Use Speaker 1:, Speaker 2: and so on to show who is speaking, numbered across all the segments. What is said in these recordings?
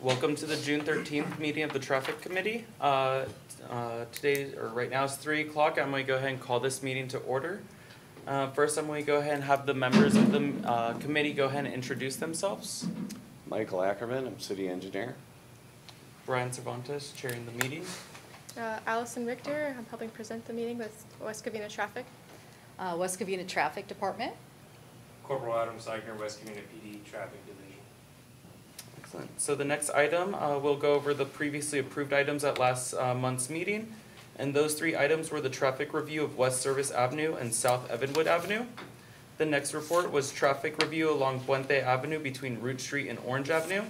Speaker 1: Welcome to the June thirteenth meeting of the Traffic Committee. Uh, uh, Today, or right now is three o'clock. I'm going to go ahead and call this meeting to order. Uh, First, I'm going to go ahead and have the members of the uh, committee go ahead and introduce themselves.
Speaker 2: Michael Ackerman, I'm city engineer.
Speaker 1: Brian Cervantes chairing the meeting.
Speaker 3: Uh, Allison Richter, I'm helping present the meeting with West Covina Traffic.
Speaker 4: Uh, West Covina Traffic Department.
Speaker 5: Corporal Adam Seigner, West Covina PD Traffic Division.
Speaker 1: Excellent. So the next item, uh, we'll go over the previously approved items at last uh, month's meeting. And those three items were the traffic review of West Service Avenue and South Evanwood Avenue. The next report was traffic review along Puente Avenue between Root Street and Orange Avenue.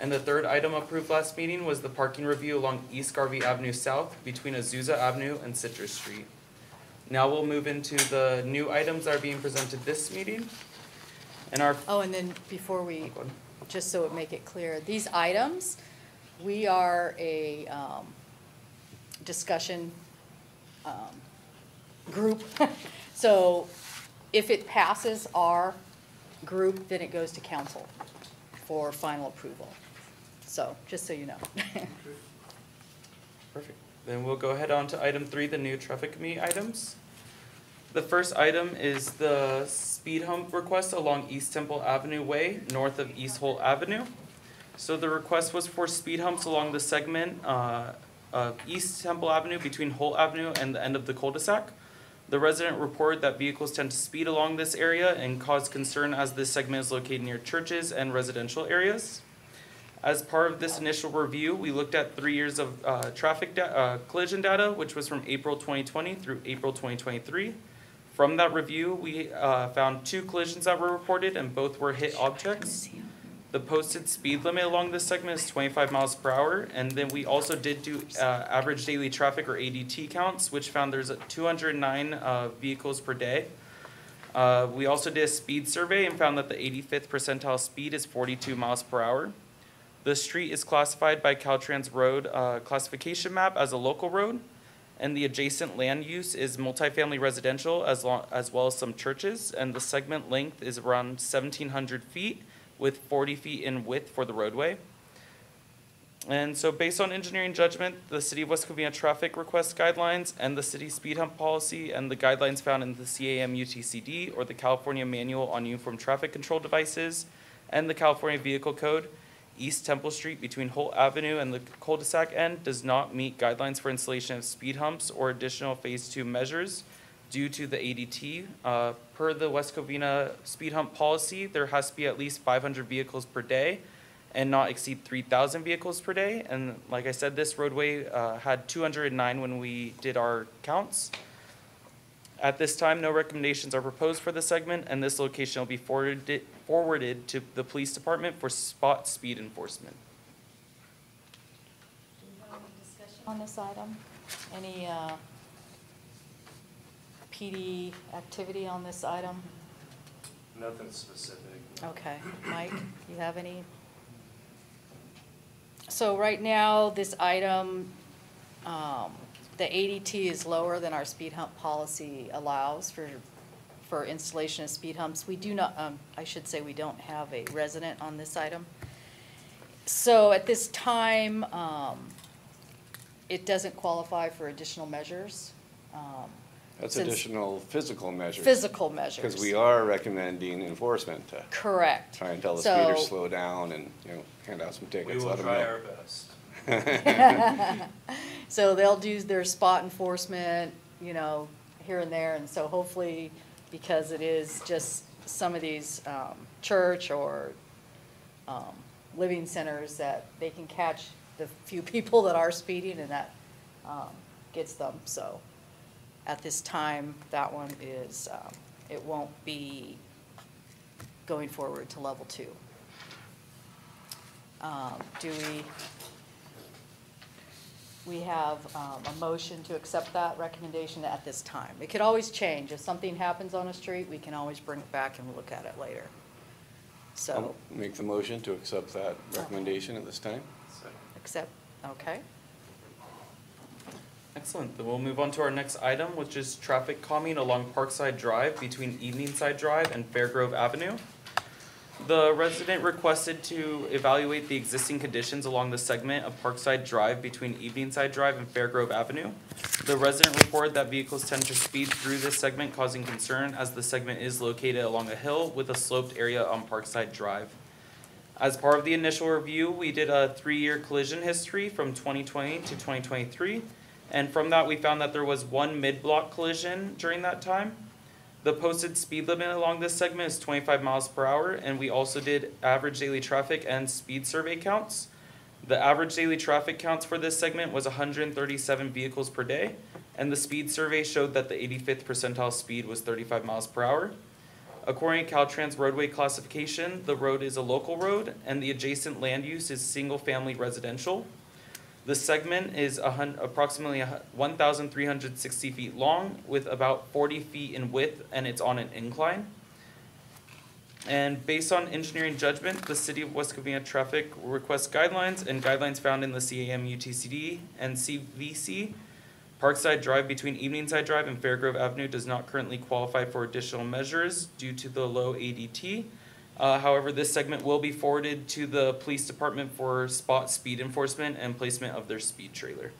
Speaker 1: And the third item approved last meeting was the parking review along East Garvey Avenue South between Azusa Avenue and Citrus Street. Now we'll move into the new items that are being presented this meeting. And our.
Speaker 4: Oh, and then before we. Just so it make it clear, these items, we are a um, discussion um, group. So if it passes our group, then it goes to council for final approval. So, just so you know.
Speaker 1: Perfect. Then we'll go ahead on to item three, the new traffic committee items. The first item is the speed hump request along East Temple Avenue Way, north of East Holt Avenue. So the request was for speed humps along the segment uh, of East Temple Avenue between Holt Avenue and the end of the cul-de-sac. The resident reported that vehicles tend to speed along this area and cause concern as this segment is located near churches and residential areas. As part of this initial review, we looked at three years of uh, traffic da- uh, collision data, which was from April 2020 through April 2023. From that review, we uh, found two collisions that were reported, and both were hit objects. The posted speed limit along this segment is 25 miles per hour, and then we also did do uh, average daily traffic or ADT counts, which found there's 209 uh, vehicles per day. Uh, We also did a speed survey and found that the 85th percentile speed is 42 miles per hour. The street is classified by Caltrans road uh, classification map as a local road, and the adjacent land use is multifamily residential as long, as well as some churches, and the segment length is around seventeen hundred feet with forty feet in width for the roadway. And so based on engineering judgment, the City of West Covina traffic request guidelines and the city speed hump policy and the guidelines found in the CA MUTCD or the California Manual on Uniform Traffic Control Devices and the California Vehicle Code, East Temple Street between Holt Avenue and the cul-de-sac end does not meet guidelines for installation of speed humps or additional phase two measures due to the ADT. Uh, per the West Covina speed hump policy, there has to be at least five hundred vehicles per day and not exceed three thousand vehicles per day. And like I said, this roadway, uh, had two hundred and nine when we did our counts. At this time, no recommendations are proposed for the segment, and this location will be forwarded, forwarded to the police department for spot speed enforcement.
Speaker 4: On this item, any uh, PD activity on this item?
Speaker 5: Nothing specific.
Speaker 4: Okay, Mike, you have any? So right now, this item, um, the ADT is lower than our speed hump policy allows for, for installation of speed humps. We do not, um, I should say, we don't have a resident on this item. So at this time, um, it doesn't qualify for additional measures, um,
Speaker 2: That's
Speaker 4: Since-
Speaker 2: additional physical measures.
Speaker 4: physical measures.
Speaker 2: Because we are recommending enforcement to
Speaker 4: Correct.
Speaker 2: try and tell the
Speaker 4: So-
Speaker 2: speeders slow down and, you know, hand out some
Speaker 5: We
Speaker 2: tickets,
Speaker 5: will
Speaker 2: let them
Speaker 5: try
Speaker 2: know.
Speaker 5: our best.
Speaker 4: So they'll do their spot enforcement, you know, here and there, and so hopefully, because it is just some of these, um, church or, um, living centers, that they can catch the few people that are speeding and that, um, gets them, so. At this time, that one is, um, it won't be going forward to level two. Um, do we? We have um, a motion to accept that recommendation at this time. It could always change. If something happens on a street, we can always bring it back and look at it later. So,
Speaker 2: I'll Make the motion to accept that recommendation at this time.
Speaker 5: So,
Speaker 4: accept, okay.
Speaker 1: Excellent, then we'll move on to our next item, which is traffic calming along Parkside Drive between Eveningside Drive and Fairgrove Avenue. The resident requested to evaluate the existing conditions along the segment of Parkside Drive between Eveningside Drive and Fairgrove Avenue. The resident reported that vehicles tend to speed through this segment causing concern as the segment is located along a hill with a sloped area on Parkside Drive. As part of the initial review, we did a three-year collision history from twenty twenty to twenty twenty-three. And from that, we found that there was one mid-block collision during that time. The posted speed limit along this segment is twenty-five miles per hour, and we also did average daily traffic and speed survey counts. The average daily traffic counts for this segment was hundred and thirty-seven vehicles per day, and the speed survey showed that the eighty-fifth percentile speed was thirty-five miles per hour. According to Caltrans roadway classification, the road is a local road, and the adjacent land use is single-family residential. The segment is approximately one thousand three hundred sixty feet long with about forty feet in width and it's on an incline. And based on engineering judgment, the city of West Covina traffic request guidelines and guidelines found in the CA MUTCD and CVC. Parkside Drive between Eveningside Drive and Fairgrove Avenue does not currently qualify for additional measures due to the low ADT. Uh, however, this segment will be forwarded to the police department for spot speed enforcement and placement of their speed trailer.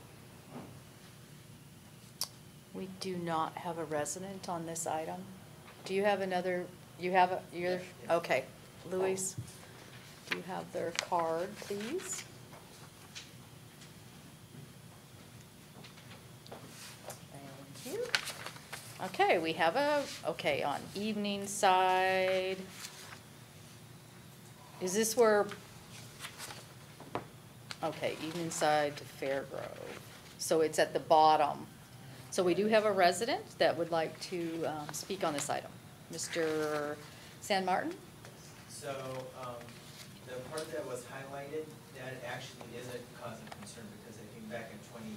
Speaker 4: We do not have a resident on this item. Do you have another, you have, a you're, okay. Louise, do you have their card, please? Thank you. Okay, we have a, okay, on Eveningside. Is this where, okay, Eveningside to Fairgrove. So it's at the bottom. So we do have a resident that would like to um, speak on this item. Mr. San Martin?
Speaker 6: So, um, the part that was highlighted, that actually is a cause of concern, because I think back in twenty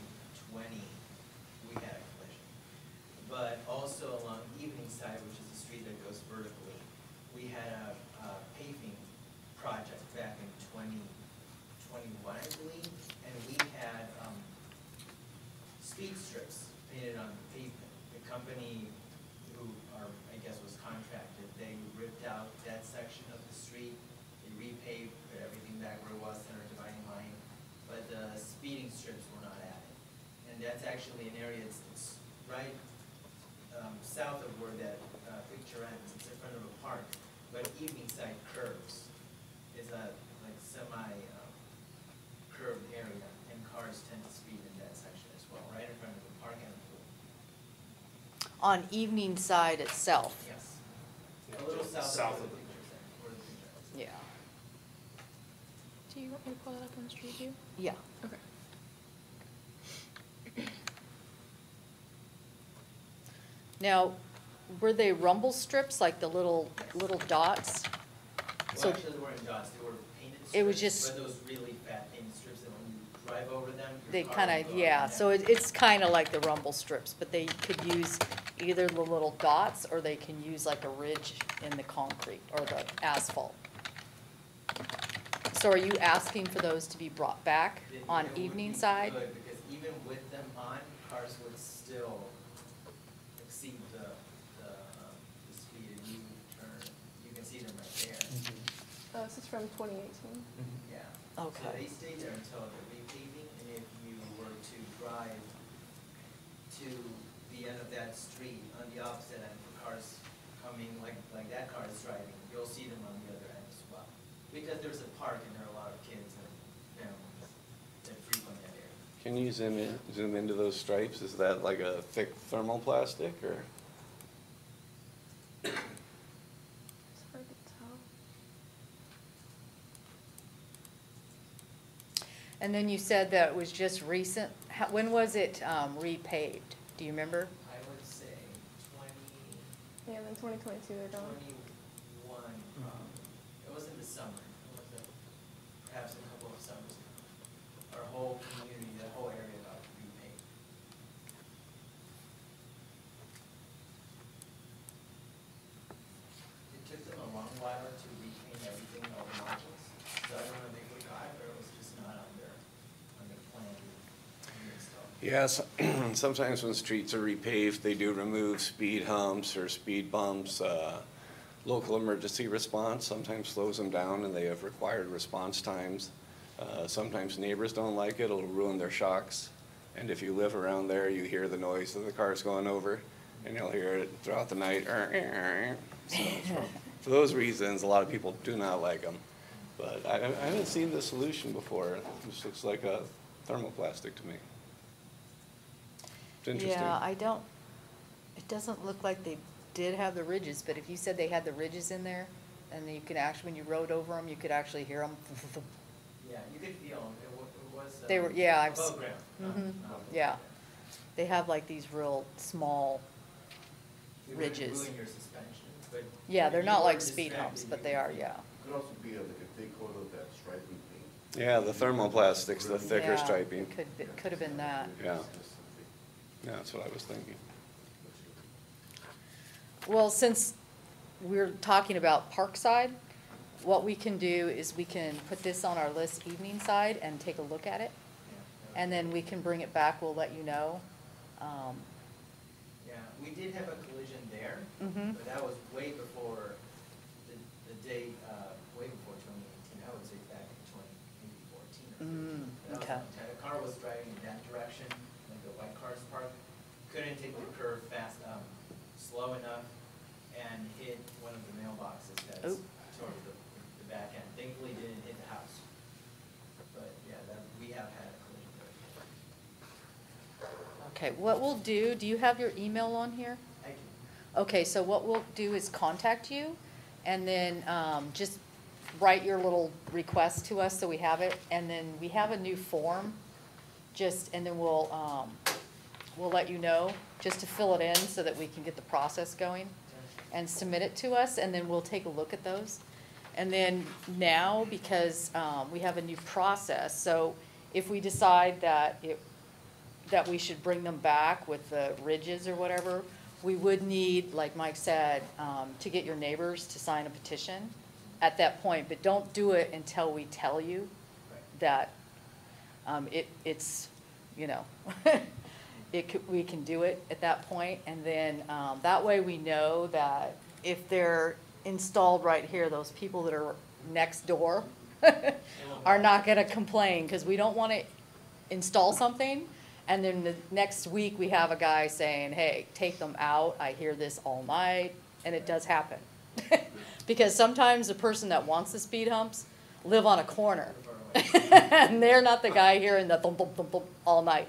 Speaker 6: twenty, we had a collision. But also along Eveningside, which is a street that goes vertically, we had a, a paving project back in twenty twenty-one, I believe, and we had, um, speed strips painted on the pavement. The company who are, I guess was contracted, they ripped out that section of the street, they repaved, put everything back where it was, center dividing line, but the speeding strips were not added. And that's actually an area, it's, it's right, um, south of where that, uh, picture ends, it's in front of a park, but Eveningside curves. It's a, like semi, um, curved area, and cars tend to speed in that section as well, right in front of the park and the pool.
Speaker 4: On Eveningside itself?
Speaker 6: Yes. A little south
Speaker 5: South
Speaker 6: of
Speaker 5: of
Speaker 6: where the
Speaker 5: the-
Speaker 6: picture's at, where the.
Speaker 4: Yeah.
Speaker 3: Do you want me to pull that up on the street view?
Speaker 4: Yeah.
Speaker 3: Okay.
Speaker 4: Now, were they rumble strips, like the little, little dots? So-
Speaker 6: actually, they weren't dots, they were painted strips.
Speaker 4: It was just-
Speaker 6: But those really fat painted strips that when you drive over them,
Speaker 4: They
Speaker 6: your car
Speaker 4: kind
Speaker 6: will
Speaker 4: of,
Speaker 6: go
Speaker 4: yeah,
Speaker 6: and
Speaker 4: so
Speaker 6: down.
Speaker 4: it, it's kind of like the rumble strips, but they could use either the little dots or they can use like a ridge in the concrete or the asphalt. So are you asking for those to be brought back
Speaker 6: It-
Speaker 4: on
Speaker 6: it would
Speaker 4: evening
Speaker 6: be
Speaker 4: side?
Speaker 6: good, Because even with them on, cars would still exceed the, the, um, the speed and you turn, you can see them right there.
Speaker 3: Uh, this is from twenty eighteen.
Speaker 6: Yeah. So
Speaker 4: Okay.
Speaker 6: they stay there until the repaving, and if you were to drive to the end of that street on the opposite end for cars coming, like, like that car is driving, you'll see them on the other end as well. Because there's a park and there are a lot of kids and families that frequent that area.
Speaker 2: Can you zoom in, zoom into those stripes? Is that like a thick thermoplastic or?
Speaker 3: It's hard to tell.
Speaker 4: And then you said that it was just recent, how, when was it, um, repaved? Do you remember?
Speaker 6: I would say twenty,
Speaker 3: Yeah, and then twenty twenty-two they're done.
Speaker 6: twenty-one, um, it was in the summer, it was a- perhaps a couple of summers ago. Our whole community, the whole area got repaved. It took them a long while to repaint everything, all the modules, so I don't know if they forgot or it was just not on their, on their plan to install.
Speaker 2: Yes, sometimes when streets are repaved, they do remove speed humps or speed bumps. uh, local emergency response sometimes slows them down and they have required response times. Uh, Sometimes neighbors don't like it, it'll ruin their shocks. And if you live around there, you hear the noise of the cars going over and you'll hear it throughout the night. So for- For those reasons, a lot of people do not like them. But I, I haven't seen the solution before. This looks like a thermoplastic to me. It's interesting.
Speaker 4: Yeah, I don't, it doesn't look like they did have the ridges, but if you said they had the ridges in there, and you could actually, when you rode over them, you could actually hear them.
Speaker 6: Yeah, you could feel 'em. it wa- it was.
Speaker 4: They
Speaker 6: um,
Speaker 4: were- yeah, I've s-
Speaker 6: Above ground. not-
Speaker 4: Mhm,
Speaker 6: not-
Speaker 4: yeah. They have like these real small,
Speaker 6: It wouldn't
Speaker 4: ridges.
Speaker 6: ruin your suspension, but.
Speaker 4: yeah, they're
Speaker 6: if
Speaker 4: not
Speaker 6: you
Speaker 4: like
Speaker 6: were
Speaker 4: speed humps,
Speaker 6: distracted,
Speaker 4: but they
Speaker 6: could
Speaker 4: are,
Speaker 6: feel
Speaker 4: yeah.
Speaker 7: Could also be uh, like a thick coat of that striping paint.
Speaker 2: Yeah, the thermoplastics, the thicker
Speaker 4: Yeah,
Speaker 2: striping.
Speaker 4: it Could, be- could have been that.
Speaker 2: Yeah,
Speaker 7: Just something.
Speaker 2: Yeah, that's what I was thinking.
Speaker 4: Well, since we're talking about Parkside, what we can do is we can put this on our list Eveningside and take a look at it. And then we can bring it back, we'll let you know. Um,
Speaker 6: Yeah, we did have a collision there,
Speaker 4: Mhm.
Speaker 6: but that was way before the, the date, uh, way before twenty eighteen, I would say back in twenty, maybe fourteen or
Speaker 4: Mm,
Speaker 6: fifteen. That was
Speaker 4: okay.
Speaker 6: long time. The car was driving in that direction, like the white cars parked, couldn't take the curve fast, um, slow enough, and hit one of the mailboxes that's
Speaker 4: Oop.
Speaker 6: toward the, the back end. Thankfully, didn't hit the house. But, yeah, that, we have had a collision there.
Speaker 4: Okay, what we'll do, do you have your email on here?
Speaker 6: Thank you.
Speaker 4: Okay, so what we'll do is contact you, and then um, just write your little request to us so we have it, and then we have a new form, just, and then we'll, um, we'll let you know, just to fill it in so that we can get the process going, and submit it to us, and then we'll take a look at those. And then now, because um, we have a new process, so if we decide that it, that we should bring them back with the ridges or whatever, we would need, like Mike said, um, to get your neighbors to sign a petition at that point, but don't do it until we tell you that, um, it, it's, you know, it could, we can do it at that point, and then, um, that way we know that if they're installed right here, those people that are next door are not gonna complain, cause we don't wanna install something, and then the next week, we have a guy saying, hey, take them out, I hear this all night, and it does happen. Because sometimes the person that wants the speed humps live on a corner. And they're not the guy hearing the thump, thump, thump all night.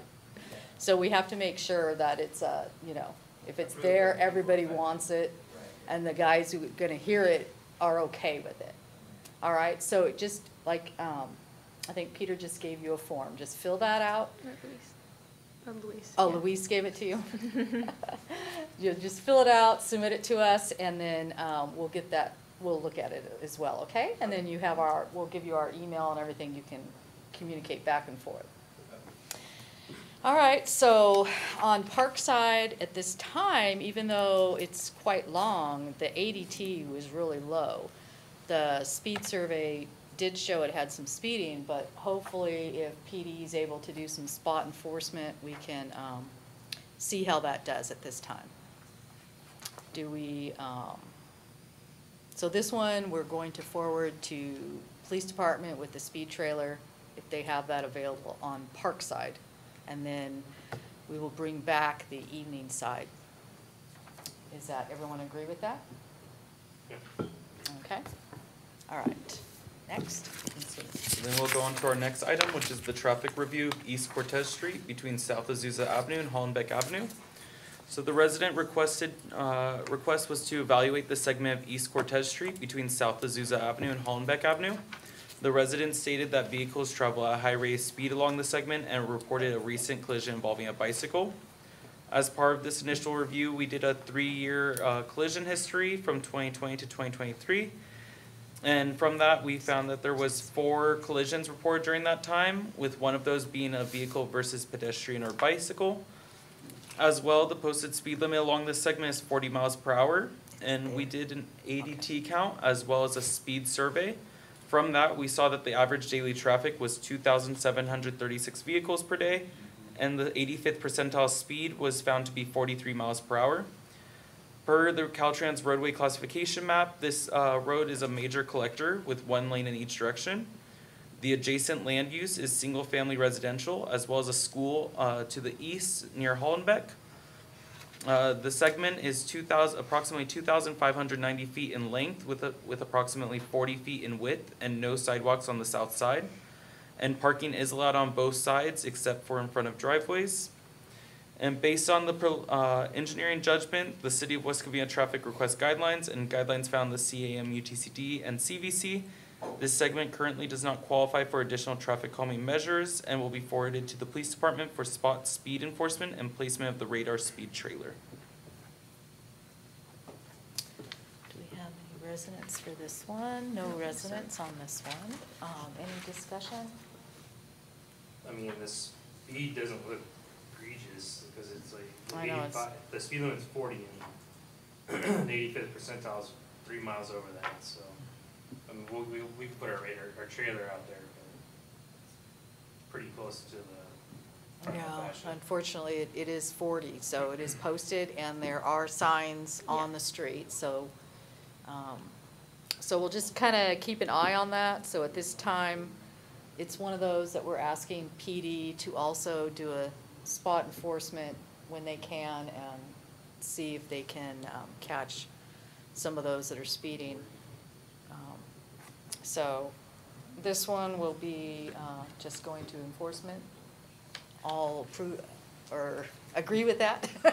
Speaker 4: So we have to make sure that it's, uh, you know, if it's there, everybody wants it, and the guys who are gonna hear it are okay with it. All right, so it just, like, um, I think Peter just gave you a form, just fill that out.
Speaker 3: Luis. Oh, Luis.
Speaker 4: Oh. Luis gave it to you? You just fill it out, submit it to us, and then, um, we'll get that, we'll look at it as well, okay? And then you have our, we'll give you our email and everything, you can communicate back and forth. All right, so on Parkside, at this time, even though it's quite long, the ADT was really low. The speed survey did show it had some speeding, but hopefully if PD is able to do some spot enforcement, we can, um, see how that does at this time. Do we, um, so this one, we're going to forward to police department with the speed trailer, if they have that available on Parkside. And then we will bring back the Eveningside. Is that, everyone agree with that? Okay, all right, next.
Speaker 1: Then we'll go on to our next item, which is the traffic review of East Cortez Street between South Azusa Avenue and Hollenbeck Avenue. So the resident requested, uh, request was to evaluate the segment of East Cortez Street between South Azusa Avenue and Hollenbeck Avenue. The residents stated that vehicles travel at high rate speed along the segment and reported a recent collision involving a bicycle. As part of this initial review, we did a three-year, uh, collision history from twenty twenty to twenty twenty-three. And from that, we found that there was four collisions reported during that time, with one of those being a vehicle versus pedestrian or bicycle. As well, the posted speed limit along this segment is forty miles per hour, and we did an ADT count as well as a speed survey. From that, we saw that the average daily traffic was two thousand seven hundred thirty-six vehicles per day, and the eighty-fifth percentile speed was found to be forty-three miles per hour. Per the Caltrans roadway classification map, this uh, road is a major collector with one lane in each direction. The adjacent land use is single-family residential, as well as a school uh, to the east near Hollenbeck. Uh, The segment is approximately two thousand five hundred ninety feet in length with, a- with approximately forty feet in width and no sidewalks on the south side. And parking is allowed on both sides except for in front of driveways. And based on the uh, engineering judgment, the City of West Covina traffic request guidelines and guidelines found the CAM, UTCD, and CVC, this segment currently does not qualify for additional traffic calming measures and will be forwarded to the police department for spot speed enforcement and placement of the radar speed trailer.
Speaker 4: Do we have any residents for this one? No residents on this one. Um, any discussion?
Speaker 5: I mean, the speed doesn't look egregious, because it's like
Speaker 4: I know, it's-
Speaker 5: the speed limit's forty, and the eighty-fifth percentile is three miles over that, so. I mean, we, we, we could put our radar, our trailer out there, but it's pretty close to the.
Speaker 4: Yeah, unfortunately, it, it is forty, so it is posted and there are signs on the street, so, um, so we'll just kinda keep an eye on that, so at this time, it's one of those that we're asking PD to also do a spot enforcement when they can and see if they can, um, catch some of those that are speeding. So, this one will be, uh, just going to enforcement all approve, or agree with that?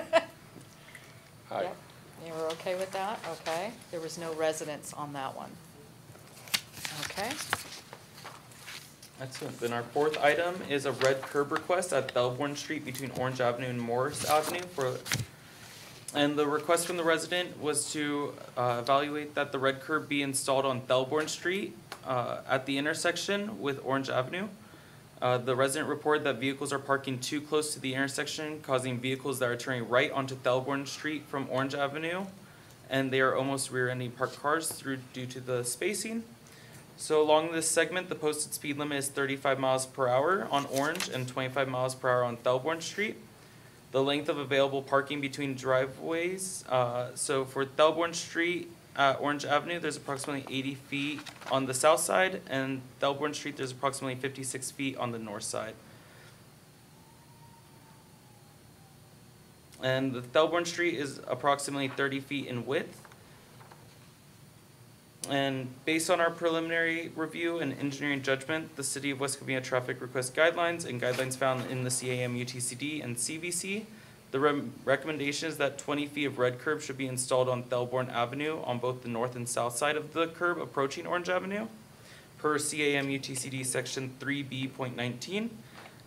Speaker 2: Aye.
Speaker 4: Yep. You were okay with that? Okay. There was no residence on that one. Okay.
Speaker 1: Excellent. Then our fourth item is a red curb request at Thelborn Street between Orange Avenue and Morris Avenue for, and the request from the resident was to uh, evaluate that the red curb be installed on Thelborn Street uh, at the intersection with Orange Avenue. Uh, The resident reported that vehicles are parking too close to the intersection, causing vehicles that are turning right onto Thelborn Street from Orange Avenue, and they are almost rear-ending parked cars through, due to the spacing. So along this segment, the posted speed limit is thirty-five miles per hour on Orange and twenty-five miles per hour on Thelborn Street. The length of available parking between driveways, uh, so for Thelborn Street at Orange Avenue, there's approximately eighty feet on the south side, and Thelborn Street, there's approximately fifty-six feet on the north side. And the Thelborn Street is approximately thirty feet in width. And based on our preliminary review and engineering judgment, the City of West Covina traffic request guidelines and guidelines found in the CAM, UTCD, and CVC, the rem- recommendation is that twenty feet of red curb should be installed on Thelborn Avenue on both the north and south side of the curb approaching Orange Avenue, per CAM, UTCD, section three B point nineteen.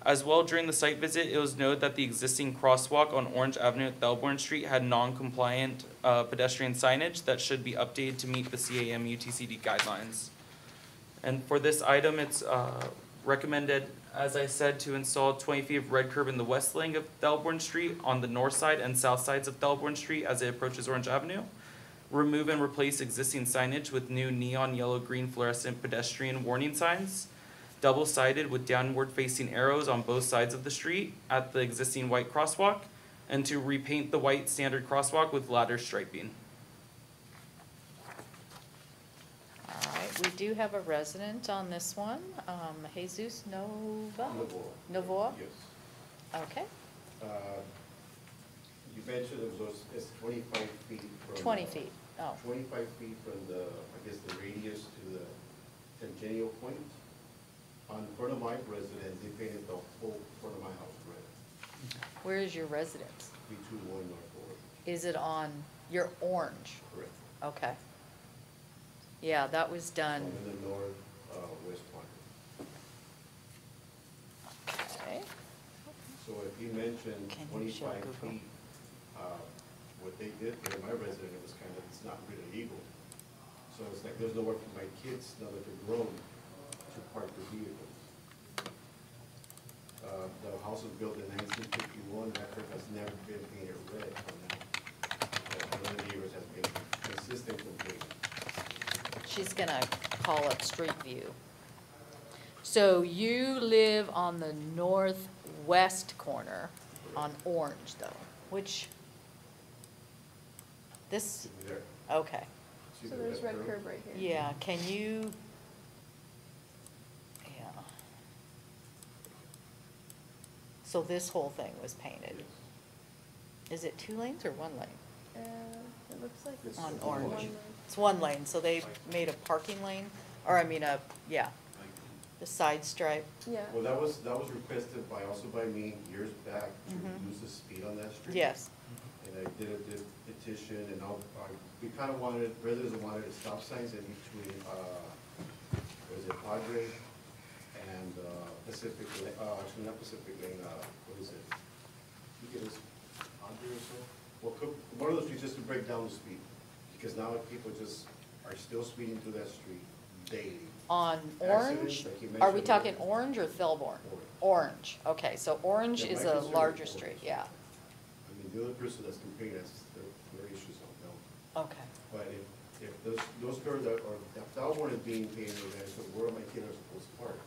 Speaker 1: As well, during the site visit, it was noted that the existing crosswalk on Orange Avenue at Thelborn Street had non-compliant uh, pedestrian signage that should be updated to meet the CA MUTCD guidelines. And for this item, it's uh, recommended, as I said, to install twenty feet of red curb in the west lane of Thelborn Street on the north side and south sides of Thelborn Street as it approaches Orange Avenue. Remove and replace existing signage with new neon yellow-green fluorescent pedestrian warning signs double-sided with downward-facing arrows on both sides of the street at the existing white crosswalk, and to repaint the white standard crosswalk with ladder striping.
Speaker 4: All right, we do have a resident on this one, um, Jesus Nova?
Speaker 7: Novoa.
Speaker 4: Novoa?
Speaker 7: Yes.
Speaker 4: Okay,
Speaker 7: Uh, You mentioned it was, it's twenty-five feet from.
Speaker 4: twenty feet, oh,
Speaker 7: Twenty-five feet from the, I guess, the radius to the Centennial Point. On front of my residence, they painted the whole front of my house red,
Speaker 4: where is your residence?
Speaker 7: B two one North Fourth,
Speaker 4: Is it on your orange?
Speaker 7: correct.
Speaker 4: Okay. Yeah, that was
Speaker 7: I'm
Speaker 4: done,
Speaker 7: in the north, uh, west corner.
Speaker 4: okay,
Speaker 7: So if you mentioned
Speaker 4: Can you show
Speaker 7: twenty-five
Speaker 4: Google?
Speaker 7: feet, uh, what they did there, my resident, it was kind of, it's not really legal. So it's like, there's nowhere for my kids, now that they're grown, to park their vehicles. Uh, the house was built in nineteen fifty-one, that curb has never been painted red for now. Uh, One of the neighbors has been consistent complaint.
Speaker 4: she's gonna call up Street View. So you live on the northwest corner on Orange though, which, This,
Speaker 7: There.
Speaker 4: okay.
Speaker 7: See
Speaker 3: So
Speaker 7: the
Speaker 3: there's red curb right here.
Speaker 4: Yeah, can you? Yeah. So this whole thing was painted. Is it two lanes or one lane?
Speaker 3: Uh, it looks like
Speaker 7: It's
Speaker 3: it's
Speaker 4: On
Speaker 3: one
Speaker 4: orange.
Speaker 3: lane.
Speaker 4: It's one lane, so they made a parking lane, or I mean, a, yeah, the side stripe.
Speaker 3: Yeah,
Speaker 7: Well, that was, that was requested by, also by me years back to
Speaker 4: Mhm.
Speaker 7: reduce the speed on that street.
Speaker 4: Yes,
Speaker 7: And I did a did petition and all, uh, we kind of wanted, residents wanted to stop signs in between, uh, what is it, Padre and uh, Pacific, Lane- uh, actually not Pacific Lane, uh, what is it? You get this, Padre or so? Well, one of those streets just to break down the speed, because now people just are still speeding through that street daily.
Speaker 4: on Orange,
Speaker 7: like you
Speaker 4: are we
Speaker 7: mentioned.
Speaker 4: talking Orange or Thelborn? Orange, okay, so Orange
Speaker 7: Yeah,
Speaker 4: is
Speaker 7: my
Speaker 4: a
Speaker 7: concern is
Speaker 4: larger
Speaker 7: orange.
Speaker 4: street, yeah,
Speaker 7: I mean, the other person that's complaining, that's their, their issues, on don't
Speaker 4: okay.
Speaker 7: But if, if those, those curves are, or if Thelborn is being painted red, so where are my kids supposed to park?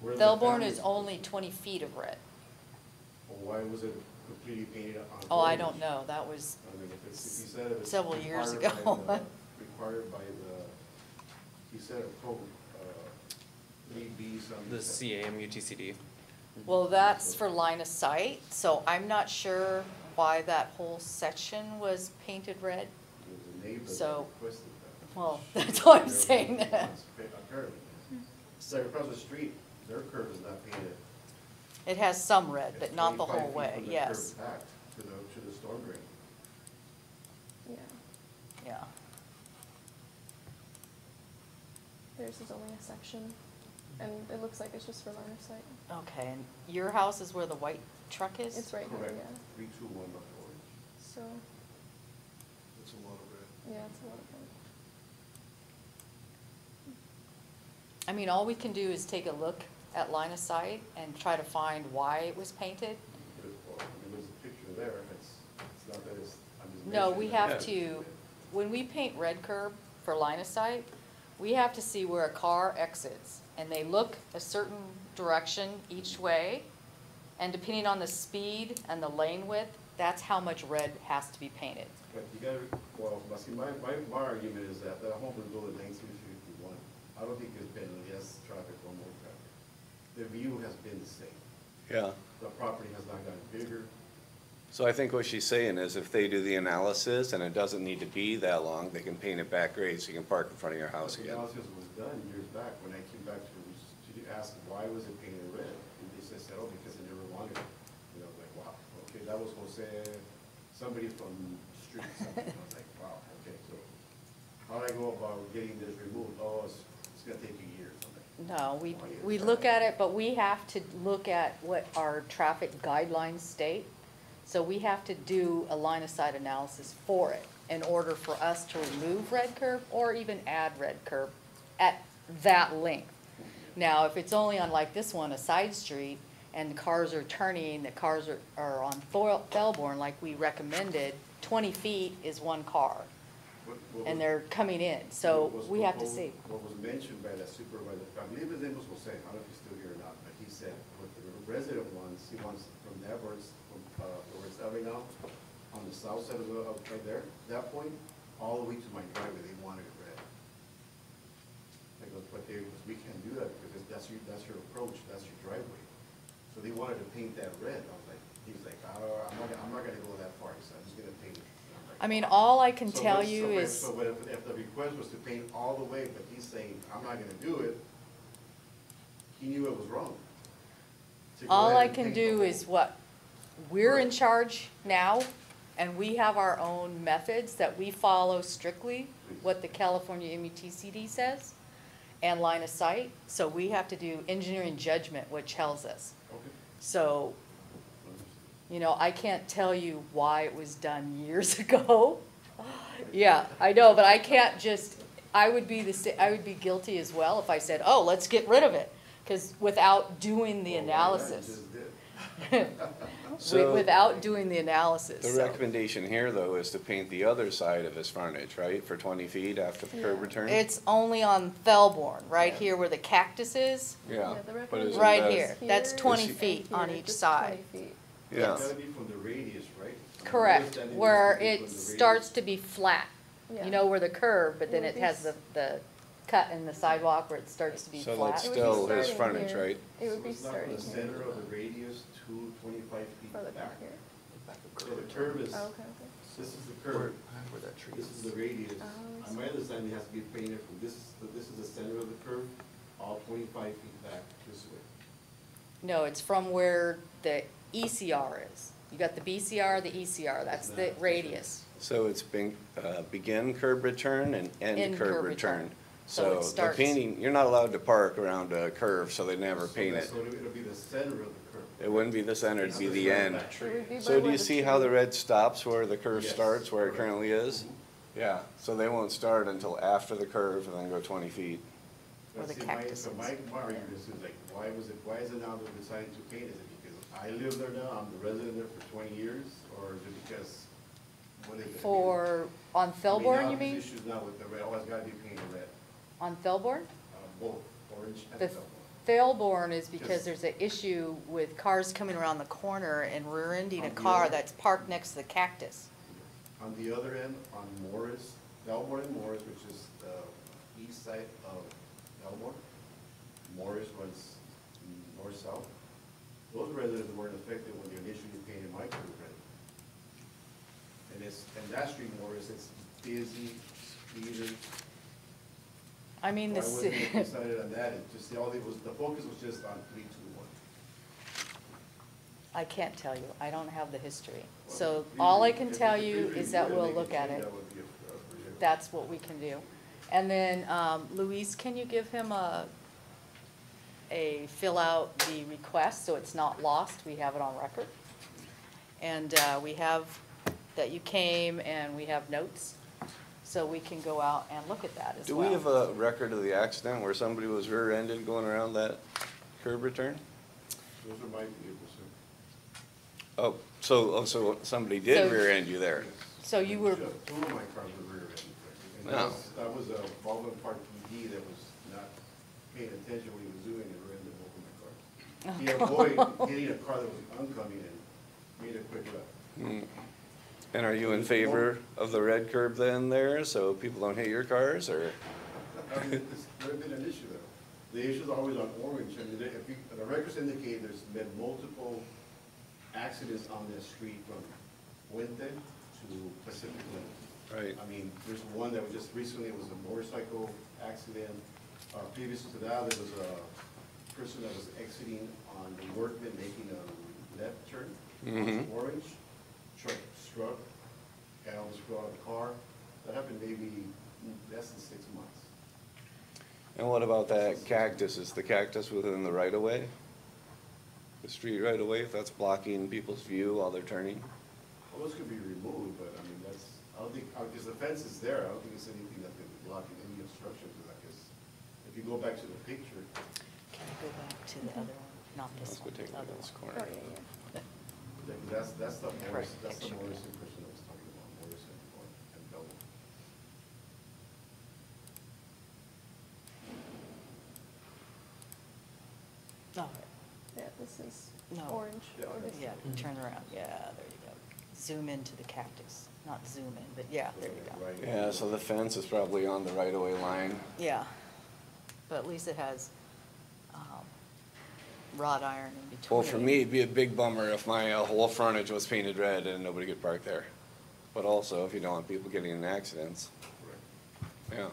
Speaker 7: Where the
Speaker 4: Thelborn
Speaker 7: families
Speaker 4: is only twenty feet of red.
Speaker 7: Well, why was it completely painted on?
Speaker 4: Oh, I don't know, that was,
Speaker 7: I mean, if it's, if he said it was.
Speaker 4: Several years
Speaker 7: required by
Speaker 4: ago.
Speaker 7: the- Required by the, he said a code, uh, three B something.
Speaker 1: The CAMUTCD.
Speaker 4: well, that's for line of sight, so I'm not sure why that whole section was painted red.
Speaker 7: It was a that
Speaker 4: So-
Speaker 7: requested that.
Speaker 4: Well, that's what I'm
Speaker 7: There was
Speaker 4: saying.
Speaker 7: a response, Apparently. It's like across the street, their curve is not painted.
Speaker 4: It has some red,
Speaker 7: It's
Speaker 4: but not the
Speaker 7: 25
Speaker 4: whole
Speaker 7: feet
Speaker 4: way,
Speaker 7: from the
Speaker 4: yes,
Speaker 7: back To the, to the storm drain.
Speaker 3: yeah.
Speaker 4: yeah.
Speaker 3: Theirs is only a section, and it looks like it's just for line of sight.
Speaker 4: Okay, and your house is where the white truck is?
Speaker 3: It's right here,
Speaker 7: Correct.
Speaker 3: yeah.
Speaker 7: Three, two, one, not orange.
Speaker 3: So,
Speaker 7: It's a lot of red.
Speaker 3: yeah, it's a lot of red.
Speaker 4: I mean, all we can do is take a look at line of sight and try to find why it was painted.
Speaker 7: There's a picture there, it's, it's not that it's, I'm.
Speaker 4: No, we
Speaker 7: mentioning
Speaker 4: have
Speaker 7: that.
Speaker 4: to, when we paint red curb for line of sight, we have to see where a car exits. And they look a certain direction each way, and depending on the speed and the lane width, that's how much red has to be painted.
Speaker 7: But you gotta, well, but see, my, my, my argument is that that home was built in nineteen fifty-one. I don't think it's been less traffic or more traffic. The view has been the same.
Speaker 2: Yeah.
Speaker 7: The property has not gotten bigger.
Speaker 2: So I think what she's saying is if they do the analysis and it doesn't need to be that long, they can paint it back grade so you can park in front of your house
Speaker 7: The
Speaker 2: again.
Speaker 7: The analysis was done years back, when I came back to, to ask why was it painted red? And they said, oh, because they never wanted it. And I was like, wow, okay, that was Jose, somebody from the street, something. I was like, wow, okay, so how do I go about getting this removed? Oh, it's, it's gonna take you years. I'm like,
Speaker 4: No, we,
Speaker 7: "Oh,
Speaker 4: we look at it, but we have to look at what our traffic guidelines state. So we have to do a line of sight analysis for it in order for us to remove red curb or even add red curb at that length. Now, if it's only on like this one, a side street, and the cars are turning, the cars are, are on Thor- Thelborn, like we recommended, twenty feet is one car,
Speaker 7: What- what
Speaker 4: and
Speaker 7: was-
Speaker 4: they're coming in, so
Speaker 7: what was
Speaker 4: we have to
Speaker 7: proposed-
Speaker 4: see.
Speaker 7: What was mentioned by the supervisor, I believe his name was Jose, I don't know if he's still here or not, but he said, what the resident wants, he wants from there where it's, from, uh, where it's Ellie now, on the south side of the, of, right there, that point, all the way to my driveway, they wanted it red. I go, but they, we can't do that, because that's your, that's your approach, that's your driveway. So they wanted to paint that red, I was like, he was like, uh, I'm not, I'm not gonna go that far, he said, I'm just gonna paint it. And I'm like,
Speaker 4: I mean, all I can
Speaker 7: so
Speaker 4: tell
Speaker 7: what-
Speaker 4: you
Speaker 7: so
Speaker 4: is.
Speaker 7: So what if, if the request was to paint all the way, but he's saying, I'm not gonna do it, he knew it was wrong. To go
Speaker 4: All
Speaker 7: ahead
Speaker 4: I
Speaker 7: and
Speaker 4: can
Speaker 7: paint the
Speaker 4: do
Speaker 7: whole-
Speaker 4: is what, we're in
Speaker 7: Right.
Speaker 4: charge now, and we have our own methods that we follow strictly, what the California MUTCD says, and line of sight, so we have to do engineering judgment, which tells us.
Speaker 7: Okay.
Speaker 4: So, you know, I can't tell you why it was done years ago. Yeah, I know, but I can't just, I would be the, sa- I would be guilty as well if I said, oh, let's get rid of it, because without doing the
Speaker 7: Well, why not? You
Speaker 4: analysis.
Speaker 7: just did.
Speaker 4: Wi-
Speaker 2: So-
Speaker 4: Without doing the analysis,
Speaker 2: The
Speaker 4: so.
Speaker 2: recommendation here, though, is to paint the other side of his frontage, right, for twenty feet after the curb return?
Speaker 4: It's only on Thelborn, right here where the cactus is,
Speaker 2: Yeah,
Speaker 3: the
Speaker 2: but
Speaker 3: recommendation
Speaker 4: right
Speaker 2: that-
Speaker 4: here, that's twenty
Speaker 2: Is he-
Speaker 4: feet on each side.
Speaker 3: 20 feet.
Speaker 2: Yeah,
Speaker 7: It's gotta be from the radius, right?
Speaker 4: Correct,
Speaker 7: understanding
Speaker 4: where
Speaker 7: is
Speaker 4: it
Speaker 7: when the
Speaker 4: starts to be flat. You know, where the curve, but then
Speaker 3: It would
Speaker 4: it
Speaker 3: be
Speaker 4: has the,
Speaker 3: s-
Speaker 4: the cut in the sidewalk where it starts to be
Speaker 2: So
Speaker 4: flat.
Speaker 2: that's
Speaker 3: It would be
Speaker 2: still his
Speaker 3: starting
Speaker 2: frontage,
Speaker 3: here.
Speaker 2: right?
Speaker 3: It would be
Speaker 7: So
Speaker 3: starting
Speaker 7: It's not
Speaker 3: here.
Speaker 7: from the center of the radius to twenty-five feet
Speaker 3: Further
Speaker 7: back.
Speaker 3: back here.
Speaker 7: So the curve is,
Speaker 3: Oh, okay, okay.
Speaker 7: this is the curve,
Speaker 1: Where that tree
Speaker 7: this is the radius.
Speaker 3: Oh, I
Speaker 7: On my understanding, it has to be painted from this, this is the center of the curve, all twenty-five feet back this way.
Speaker 4: No, it's from where the ECR is. You got the BCR, the ECR, that's the
Speaker 7: Nah.
Speaker 4: radius.
Speaker 2: So it's been, uh, begin curb return and end
Speaker 4: End
Speaker 2: curb
Speaker 4: curb
Speaker 2: return.
Speaker 4: return. So it
Speaker 2: So the
Speaker 4: starts-
Speaker 2: painting, you're not allowed to park around a curve, so they never
Speaker 7: So
Speaker 2: paint it.
Speaker 7: So it'll be the center of the curve.
Speaker 2: It wouldn't be the center, it'd be the end.
Speaker 3: It would be by
Speaker 2: So do you see how the red stops where the curve
Speaker 7: Yes,
Speaker 2: starts, where it currently is? Yeah, so they won't start until after the curve and then go twenty feet.
Speaker 4: Where
Speaker 7: But
Speaker 4: the
Speaker 7: see, my-
Speaker 4: cactus
Speaker 7: So
Speaker 4: is.
Speaker 7: my, my argument is like, why was it, why is it now they're deciding to paint it? Is it because I live there now, I'm the resident there for twenty years, or is it because, what is it?
Speaker 4: For, on Felborn, you mean?
Speaker 7: Issues now with the red, always gotta be painted red,
Speaker 4: On Felborn?
Speaker 7: uh, both orange and
Speaker 4: The
Speaker 7: Felborn.
Speaker 4: Failborn is because there's an issue with cars coming around the corner and rear-ending a car that's parked next to the cactus.
Speaker 7: On the other end, on Morris, Belmore and Morris, which is the east side of Belmore, Morris runs north-south. Those residents weren't affected when they initially painted my curb red. And it's, and that street, Morris, it's busy, speeders.
Speaker 4: I mean,
Speaker 7: Why
Speaker 4: this,
Speaker 7: wasn't it decided on that? It just, all it was, the focus was just on three, two, one.
Speaker 4: I can't tell you, I don't have the history. So all I can tell you is that we'll look at it. That's what we can do. And then, um, Luis, can you give him a, a, fill out the request so it's not lost? We have it on record. And, uh, we have that you came and we have notes, so we can go out and look at that as well.
Speaker 2: Do
Speaker 4: well.
Speaker 2: we have a record of the accident where somebody was rear-ended going around that curb return?
Speaker 7: Those are my vehicles, sir.
Speaker 2: Oh, so, oh, so somebody did
Speaker 4: So-
Speaker 2: rear-end you there?
Speaker 4: So you were,
Speaker 7: Two two of my cars were rear-ended. And
Speaker 2: Oh.
Speaker 7: that was, that was a Baldwin Park PD that was not paying attention what he was doing and rear-ended both of my cars. He avoided hitting a car that was oncoming and made a quick left.
Speaker 2: Hmm. And are you in favor of the red curb then there, so people don't hit your cars, or?
Speaker 7: I mean, it's never been an issue though. The issue's always on Orange, I mean, if you, the records indicate there's been multiple accidents on this street from Puente to Pacific Limit.
Speaker 2: Right.
Speaker 7: I mean, there's one that was just recently, it was a motorcycle accident. Uh, previous to that, there was a person that was exiting on the Workman, making a left turn.
Speaker 2: Mhm.
Speaker 7: Orange, truck struck, guy almost flew out of the car. That happened maybe less than six months.
Speaker 2: And what about that cactus? Is the cactus within the right of way? The street right of way, if that's blocking people's view while they're turning?
Speaker 7: Well, those could be removed, but I mean, that's, I don't think, because the fence is there, I don't think it's anything that's gonna be blocking any obstruction to that, because if you go back to the picture,
Speaker 4: can I go back to the other one, not
Speaker 2: Let's
Speaker 4: this
Speaker 2: go
Speaker 4: one,
Speaker 2: take
Speaker 4: the
Speaker 2: a look
Speaker 4: other
Speaker 2: at this
Speaker 4: one?
Speaker 2: corner.
Speaker 3: Oh, yeah, yeah.
Speaker 7: that- that's, that's the Morris,
Speaker 4: Correct
Speaker 7: that's the
Speaker 4: picture.
Speaker 7: Morrison person that was talking about, Morrison or, and uh, Belleville.
Speaker 4: No,
Speaker 3: Yeah, this is
Speaker 4: No.
Speaker 3: orange.
Speaker 7: Yeah,
Speaker 3: or this-
Speaker 4: yeah, turn around, yeah, there you go. Zoom into the cactus, not zoom in, but yeah, there you go.
Speaker 7: Right.
Speaker 2: Yeah, so the fence is probably on the right of way line.
Speaker 4: Yeah, but at least it has, um, wrought iron in between.
Speaker 2: Well, for me, it'd be a big bummer if my uh, whole frontage was painted red and nobody could park there. But also, if you don't want people getting in accidents,
Speaker 7: Correct.
Speaker 2: yeah.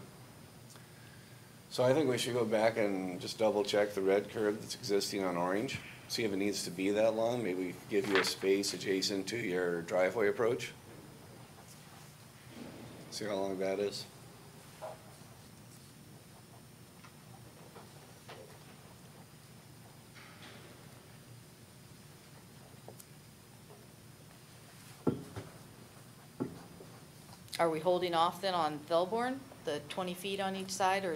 Speaker 2: So I think we should go back and just double check the red curb that's existing on Orange. See if it needs to be that long. Maybe we could give you a space adjacent to your driveway approach. See how long that is.
Speaker 4: Are we holding off then on Felborn, the twenty feet on each side, or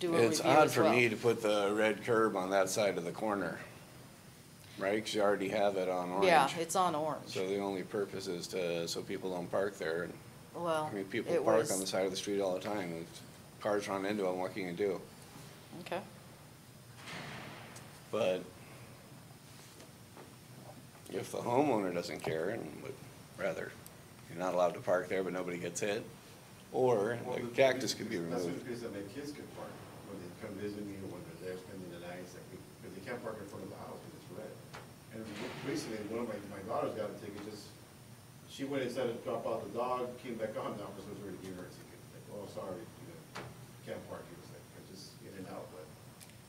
Speaker 4: do a review as It's
Speaker 2: odd for
Speaker 4: well?
Speaker 2: me to put the red curb on that side of the corner, right? Because you already have it on Orange.
Speaker 4: Yeah, it's on orange.
Speaker 2: So the only purpose is to, so people don't park there. And
Speaker 4: Well,
Speaker 2: I mean, people
Speaker 4: it
Speaker 2: park on the side of the street all the time. and Cars run into them, what can you do?
Speaker 4: Okay,
Speaker 2: But if the homeowner doesn't care and would rather, you're not allowed to park there, but nobody gets hit. Or
Speaker 7: Well,
Speaker 2: the
Speaker 7: the-
Speaker 2: cactus could be
Speaker 7: That's the
Speaker 2: removed.
Speaker 7: place that my kids can park, when they come visit me or when they're there spending the night. like, because they can't park in front of the house because it's red. And recently, one of my, my daughters got a ticket, just, she went inside to drop out the dog, came back on, the officer was already giving her a ticket. Like, oh, sorry, you know, can't park, here. was like, I just in and out, but.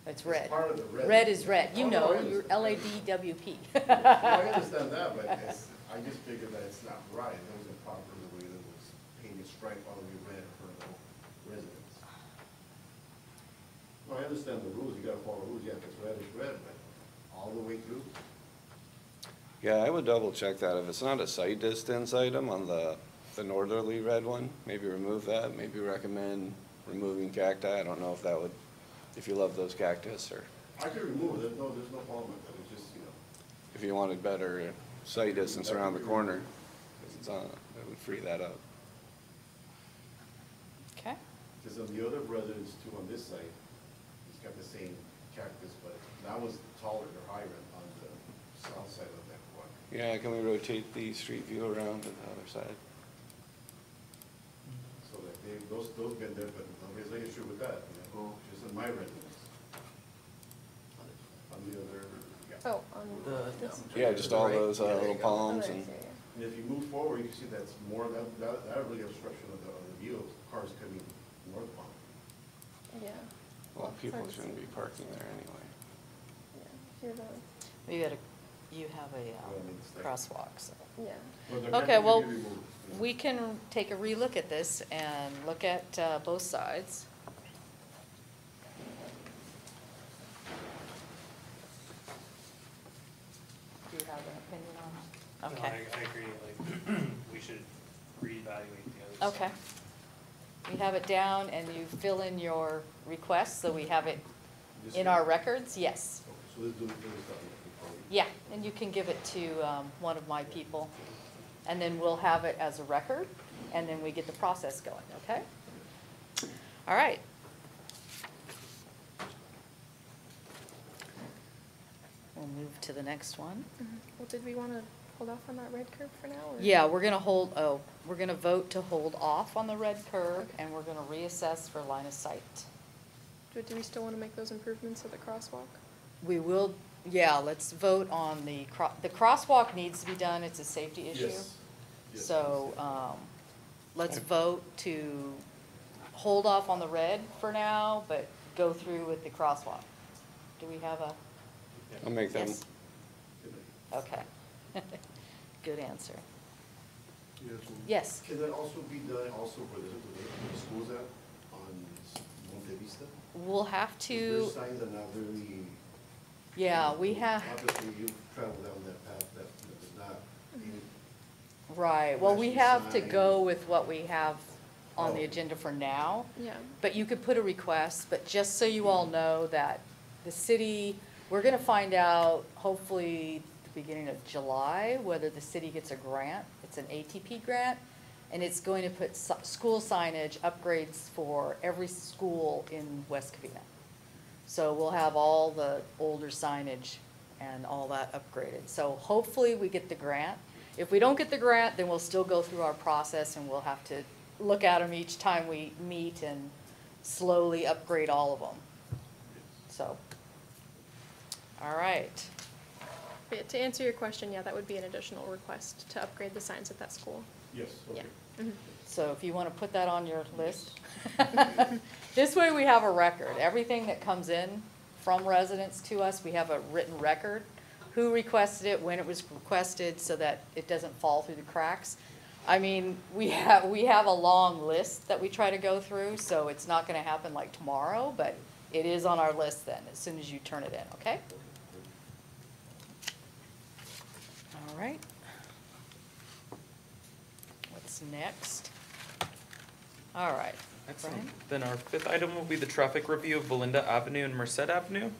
Speaker 4: It's red.
Speaker 7: part of the red.
Speaker 4: Red is red. You
Speaker 7: Oh,
Speaker 4: know,
Speaker 7: I
Speaker 4: you're
Speaker 7: understand.
Speaker 4: LADWP.
Speaker 7: Well, I understand that, but it's, I just figured that it's not right, it wasn't proper the way that it was painted stripe all the way red for the residents. Well, I understand the rules, you gotta follow rules, yeah, if it's red, it's red, but all the way through?
Speaker 2: Yeah, I would double check that. If it's not a sight distance item on the, the northerly red one, maybe remove that. Maybe recommend removing cacti. I don't know if that would, if you love those cactus or
Speaker 7: I could remove it, there's no, there's no problem with that, it's just, you know.
Speaker 2: if you wanted better sight distance around the corner. 'cause it's on, it would free that up.
Speaker 4: Okay,
Speaker 7: Because on the other brothers too, on this side, he's got the same cactus, but that was taller or higher on the south side of that one.
Speaker 2: Yeah, can we rotate the street view around to the other side?
Speaker 7: So that they, those, those been there, but nobody's any issue with that, you know, just in my residence. On the other, yeah.
Speaker 3: Oh, on this.
Speaker 2: Yeah, just all those uh,
Speaker 7: Yeah, there
Speaker 2: little
Speaker 7: you go.
Speaker 3: Oh,
Speaker 2: palms and,
Speaker 3: there, yeah.
Speaker 7: And if you move forward, you can see that's more, that, that, that really obstruction of the, of the view of cars coming northbound.
Speaker 3: Yeah,
Speaker 2: well, people
Speaker 3: Sorry.
Speaker 2: shouldn't be parking there anyway.
Speaker 3: yeah, you're the,
Speaker 4: you had a, you have a
Speaker 7: Well, I mean,
Speaker 4: um,
Speaker 7: it's like-
Speaker 4: crosswalk, so.
Speaker 3: yeah.
Speaker 7: But the
Speaker 4: Okay,
Speaker 7: cactus
Speaker 4: well,
Speaker 7: be removed, you know.
Speaker 4: we can take a relook at this and look at uh, both sides. Do you have an opinion on
Speaker 5: No,
Speaker 4: it?
Speaker 5: I,
Speaker 4: Okay,
Speaker 5: I agree, like, we should reevaluate the others.
Speaker 4: okay. We have it down and you fill in your request, so we have it
Speaker 7: This
Speaker 4: in
Speaker 7: one?
Speaker 4: our records, yes.
Speaker 7: So let's do, let's start with the
Speaker 4: Yeah, and you can give it to um, one of my people, and then we'll have it as a record, and then we get the process going, okay? All right. We'll move to the next one.
Speaker 3: Mhm. Well, did we want to hold off on that red curve for now? or-
Speaker 4: Yeah, we're gonna hold, oh, we're gonna vote to hold off on the red
Speaker 3: curb,
Speaker 4: and we're gonna reassess for line of sight.
Speaker 3: Do, do we still want to make those improvements at the crosswalk?
Speaker 4: We will, yeah, let's vote on the cro, the crosswalk needs to be done, it's a safety issue.
Speaker 7: Yes. Yes,
Speaker 4: So, um, let's vote to hold off on the red for now, but go through with the crosswalk. Do we have a,
Speaker 2: I'll make them,
Speaker 4: yes? Okay. Good answer. Yes.
Speaker 7: Can that also be done also for the, where the school's at, on Monte Vista?
Speaker 4: We'll have to,
Speaker 7: Their signs are not really.
Speaker 4: yeah, we have,
Speaker 7: Obviously, you travel down that path, that, that is not, even-
Speaker 4: right, well, we have to go with what we have on the
Speaker 7: Oh.
Speaker 4: agenda for now.
Speaker 3: Yeah.
Speaker 4: But you could put a request, but just so you all know that the city, we're gonna find out hopefully the beginning of July, whether the city gets a grant. It's an ATP grant, and it's going to put school signage upgrades for every school in West Covina. So we'll have all the older signage and all that upgraded. So hopefully we get the grant. If we don't get the grant, then we'll still go through our process and we'll have to look at them each time we meet and slowly upgrade all of them. So, all right.
Speaker 3: But yeah, to answer your question, yeah, that would be an additional request to upgrade the signs at that school.
Speaker 7: yes,
Speaker 3: Yeah.
Speaker 7: okay.
Speaker 3: Mhm.
Speaker 4: So if you want to put that on your list. This way we have a record. Everything that comes in from residents to us, we have a written record. Who requested it, when it was requested, so that it doesn't fall through the cracks. I mean, we have, we have a long list that we try to go through, so it's not going to happen like tomorrow, but it is on our list then, as soon as you turn it in, okay? All right. What's next? All right.
Speaker 1: Excellent.
Speaker 4: Brian?
Speaker 1: Then our fifth item will be the traffic review of Valinda Avenue and Merced Avenue.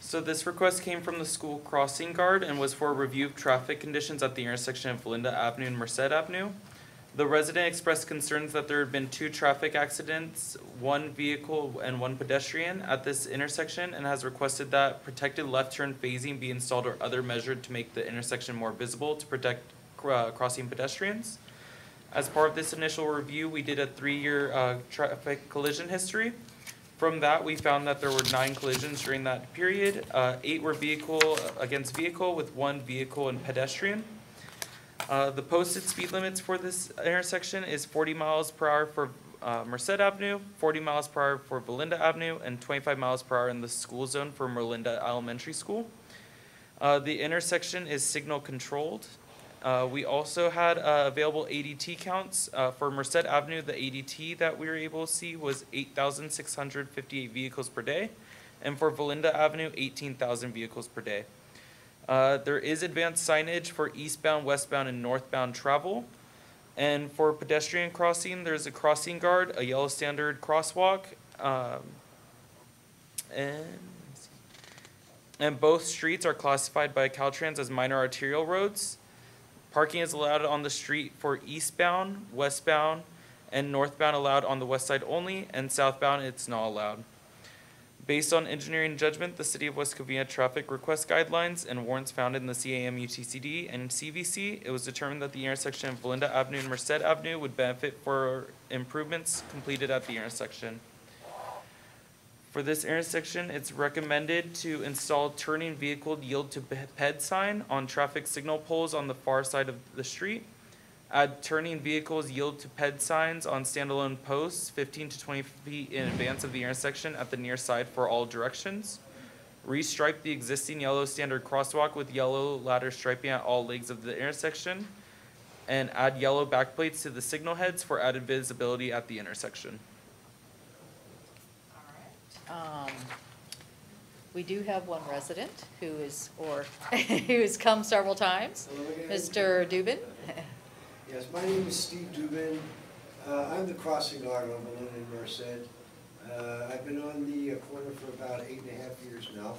Speaker 1: So this request came from the school crossing guard and was for a review of traffic conditions at the intersection of Valinda Avenue and Merced Avenue. The resident expressed concerns that there had been two traffic accidents, one vehicle and one pedestrian at this intersection and has requested that protected left turn phasing be installed or other measured to make the intersection more visible to protect uh, crossing pedestrians. As part of this initial review, we did a three-year uh, traffic collision history. From that, we found that there were nine collisions during that period. Uh, Eight were vehicle against vehicle with one vehicle and pedestrian. Uh, The posted speed limits for this intersection is 40 miles per hour for uh, Merced Avenue, 40 miles per hour for Valinda Avenue, and 25 miles per hour in the school zone for Merlinda Elementary School. Uh, The intersection is signal controlled. Uh, We also had uh, available ADT counts. Uh, For Merced Avenue, the ADT that we were able to see was 8,658 vehicles per day. And for Valinda Avenue, 18,000 vehicles per day. Uh, There is advanced signage for eastbound, westbound, and northbound travel. And for pedestrian crossing, there's a crossing guard, a yellow standard crosswalk, um, and, and both streets are classified by Caltrans as minor arterial roads. Parking is allowed on the street for eastbound, westbound, and northbound allowed on the west side only, and southbound it's not allowed. Based on engineering judgment, the City of West Covina traffic request guidelines and warrants found in the CA MUTCD and CVC, it was determined that the intersection of Valinda Avenue and Merced Avenue would benefit for improvements completed at the intersection. For this intersection, it's recommended to install turning vehicle yield to ped sign on traffic signal poles on the far side of the street. Add turning vehicles yield to ped signs on standalone posts fifteen to twenty feet in advance of the intersection at the near side for all directions. Restripe the existing yellow standard crosswalk with yellow ladder striping at all legs of the intersection. And add yellow backplates to the signal heads for added visibility at the intersection.
Speaker 4: Um, We do have one resident who is, or who has come several times, Mr. Dubin.
Speaker 8: Yes, my name is Steve Dubin. Uh, I'm the crossing guard on Valinda and Merced. Uh, I've been on the uh, corner for about eight and a half years now.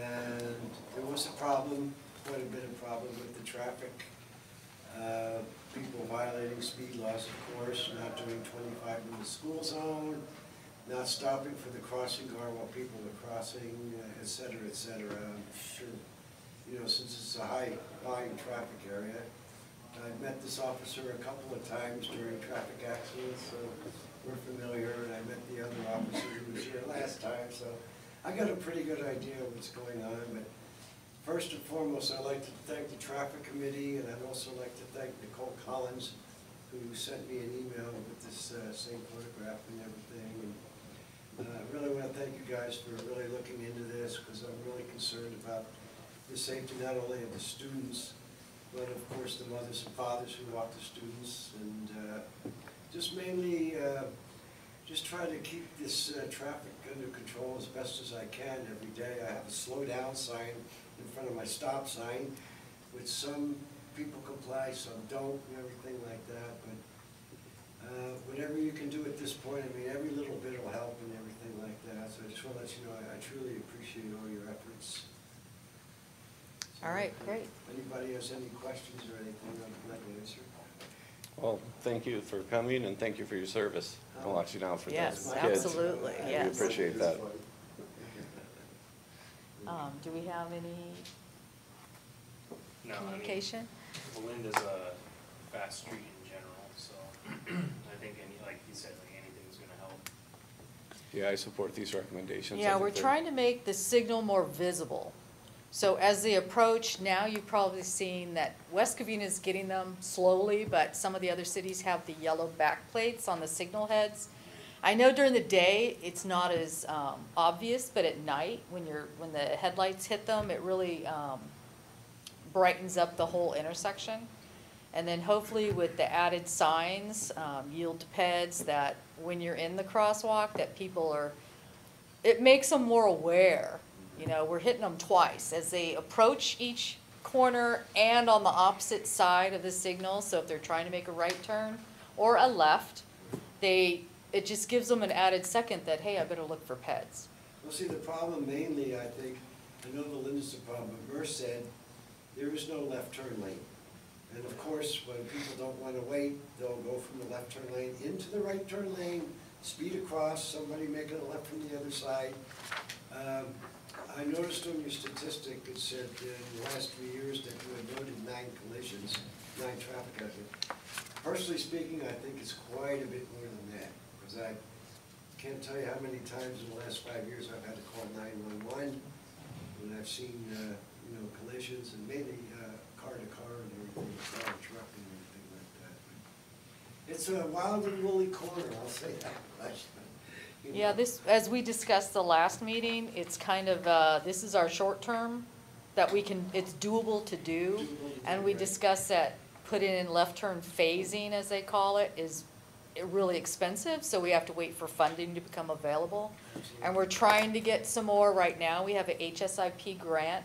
Speaker 8: And there was a problem, quite a bit of problem with the traffic. Uh, People violating speed laws, of course, not doing twenty-five in the school zone, not stopping for the crossing guard while people are crossing, uh, et cetera, et cetera. I'm sure, you know, since it's a high volume traffic area, I've met this officer a couple of times during traffic accidents, so we're familiar, and I met the other officer who was here last time, so I got a pretty good idea of what's going on, but first and foremost, I'd like to thank the traffic committee, and I'd also like to thank Nicole Collins, who sent me an email with this uh, same photograph and everything, and uh, I really want to thank you guys for really looking into this, because I'm really concerned about the safety not only of the students, but of course the mothers and fathers who walk the students, and uh, just mainly, uh, just try to keep this uh, traffic under control as best as I can every day. I have a slow down sign in front of my stop sign, which some people comply, some don't, and everything like that, but uh, whatever you can do at this point, I mean, every little bit will help and everything like that, so I just want to let you know, I I truly appreciate all your efforts.
Speaker 4: All right, great.
Speaker 8: Anybody has any questions or anything, I'd like to answer.
Speaker 2: Well, thank you for coming and thank you for your service and watching out for those
Speaker 4: Yes,
Speaker 2: kids.
Speaker 4: absolutely,
Speaker 2: We
Speaker 4: yes.
Speaker 2: appreciate that.
Speaker 4: Um, Do we have any
Speaker 5: No, I mean,
Speaker 4: communication?
Speaker 5: Valinda's a fast street in general, so I think any, like you said, like anything's gonna help.
Speaker 2: Yeah, I support these recommendations. I
Speaker 4: Yeah,
Speaker 2: think
Speaker 4: we're
Speaker 2: they're-
Speaker 4: trying to make the signal more visible. So as they approach, now you've probably seen that West Covina is getting them slowly, but some of the other cities have the yellow backplates on the signal heads. I know during the day, it's not as um, obvious, but at night, when you're, when the headlights hit them, it really um, brightens up the whole intersection. And then hopefully with the added signs, um, yield to peds, that when you're in the crosswalk, that people are, it makes them more aware. You know, we're hitting them twice as they approach each corner and on the opposite side of the signal. So if they're trying to make a right turn or a left, they, it just gives them an added second that, hey, I better look for peds.
Speaker 8: Well, see, the problem mainly, I think, I know the problem, but Merced, there is no left turn lane. And of course, when people don't want to wait, they'll go from the left turn lane into the right turn lane, speed across, somebody making a left from the other side. Um, I noticed on your statistic, it said in the last three years that you had noted nine collisions. nine traffic accidents. Personally speaking, I think it's quite a bit more than that, because I can't tell you how many times in the last five years I've had to call nine-one-one, when I've seen, uh, you know, collisions, and mainly, uh, car to car and everything, car to truck and everything like that. It's a wild and woolly corner, I'll say that much.
Speaker 4: Yeah, this, as we discussed the last meeting, it's kind of, uh, this is our short term that we can, it's doable to do.
Speaker 8: Doable to do,
Speaker 4: And we discussed that putting in left turn phasing, as they call it, is really expensive, so we have to wait for funding to become available. And we're trying to get some more right now. We have a HSIP grant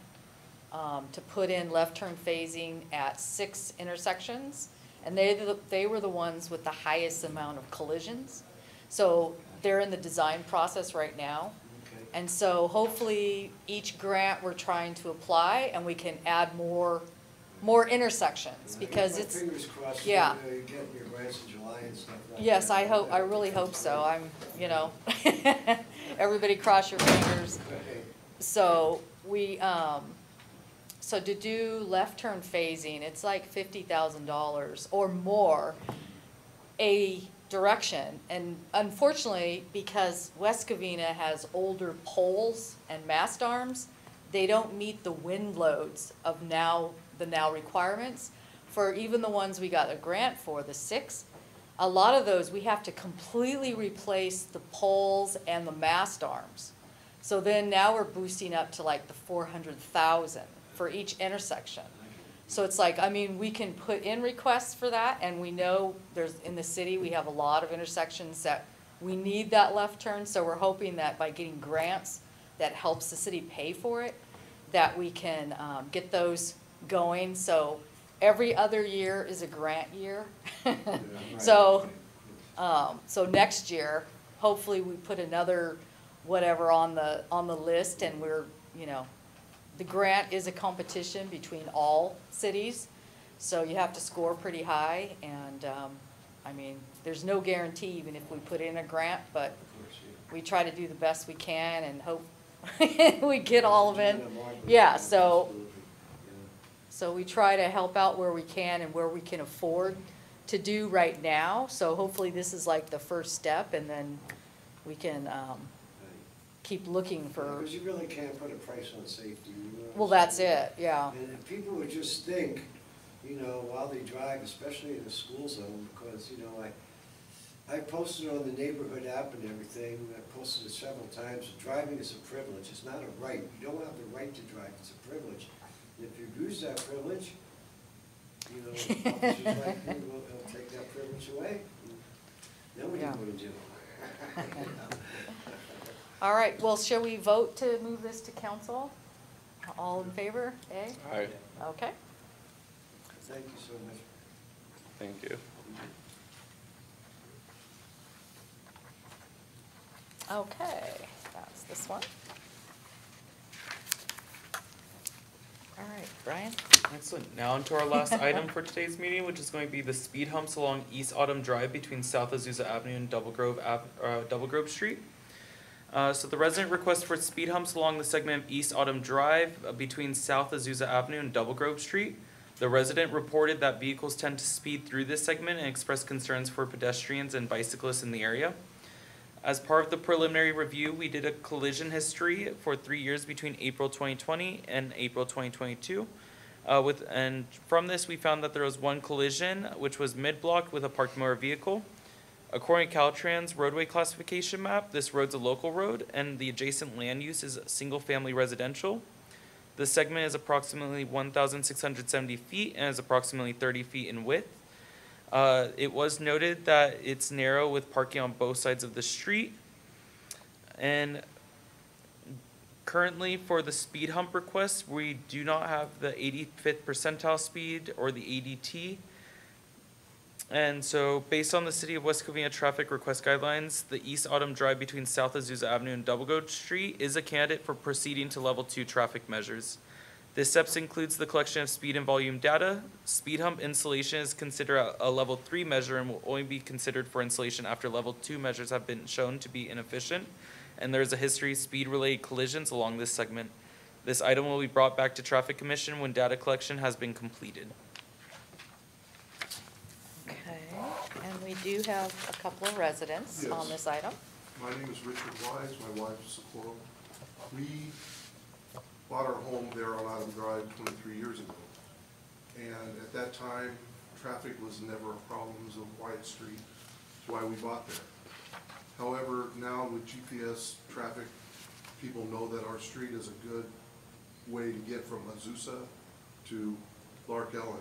Speaker 4: um, to put in left turn phasing at six intersections. And they, they were the ones with the highest amount of collisions. So they're in the design process right now.
Speaker 8: Okay.
Speaker 4: And so hopefully, each grant we're trying to apply, and we can add more, more intersections,
Speaker 8: I
Speaker 4: because
Speaker 8: my
Speaker 4: it's,
Speaker 8: Fingers crossed, you
Speaker 4: yeah.
Speaker 8: know, you're getting your grants in July and stuff like that.
Speaker 4: yes, I hope, I really hope so. I'm, you know, everybody cross your fingers.
Speaker 8: Okay.
Speaker 4: So we, um, so to do left turn phasing, it's like fifty thousand dollars or more a direction. And unfortunately, because West Covina has older poles and mast arms, they don't meet the wind loads of now, the now requirements. For even the ones we got a grant for, the six, a lot of those, we have to completely replace the poles and the mast arms. So then now we're boosting up to like the four hundred thousand for each intersection. So it's like, I mean, we can put in requests for that, and we know there's, in the city, we have a lot of intersections that we need that left turn, so we're hoping that by getting grants that helps the city pay for it, that we can, um, get those going, so every other year is a grant year. So, um, so next year, hopefully we put another whatever on the, on the list and we're, you know, the grant is a competition between all cities, so you have to score pretty high and, um, I mean, there's no guarantee even if we put in a grant, but we try to do the best we can and hope we get all of it. Yeah, so, so we try to help out where we can and where we can afford to do right now. So hopefully this is like the first step and then we can, um, keep looking for,
Speaker 8: Because you really can't put a price on safety. you know
Speaker 4: well, that's it, yeah.
Speaker 8: And if people would just think, you know, while they drive, especially in the school zone, because, you know, I, I posted on the neighborhood app and everything, I posted it several times, driving is a privilege, it's not a right. You don't have the right to drive, it's a privilege. And if you abuse that privilege, you know, officers like me will, will take that privilege away. Then what are you
Speaker 4: Yeah.
Speaker 8: gonna do?
Speaker 4: All right, well, shall we vote to move this to council? All in favor, eh?
Speaker 2: Aye,
Speaker 4: Okay.
Speaker 8: Thank you so much.
Speaker 2: thank you.
Speaker 4: Okay, that's this one. All right, Brian?
Speaker 1: Excellent. Now onto our last item for today's meeting, which is going to be the speed humps along East Autumn Drive between South Azusa Avenue and Double Grove Ave, uh, Double Grove Street. Uh, so the resident request for speed humps along the segment of East Autumn Drive uh, between South Azusa Avenue and Double Grove Street. The resident reported that vehicles tend to speed through this segment and expressed concerns for pedestrians and bicyclists in the area. As part of the preliminary review, we did a collision history for three years between April twenty twenty and April twenty twenty-two. Uh, with, and from this, we found that there was one collision, which was mid-block with a parked motor vehicle. According to Caltrans roadway classification map, this road's a local road, and the adjacent land use is single-family residential. The segment is approximately one thousand six hundred seventy feet and is approximately thirty feet in width. Uh, it was noted that it's narrow with parking on both sides of the street. And currently for the speed hump request, we do not have the eighty-fifth percentile speed or the ADT. And so based on the City of West Covina traffic request guidelines, the East Autumn Drive between South Azusa Avenue and Double Grove Street is a candidate for proceeding to level two traffic measures. This steps includes the collection of speed and volume data. Speed hump installation is considered a, a level three measure and will only be considered for installation after level two measures have been shown to be inefficient. And there is a history of speed-related collisions along this segment. This item will be brought back to Traffic Commission when data collection has been completed.
Speaker 4: We do have a couple of residents on
Speaker 9: Yes.
Speaker 4: this item.
Speaker 9: My name is Richard Wise, my wife is Socorro. We bought our home there on Autumn Drive twenty-three years ago. And at that time, traffic was never a problem, it was a quiet street, that's why we bought there. However, now with GPS traffic, people know that our street is a good way to get from Azusa to Lark Ellen.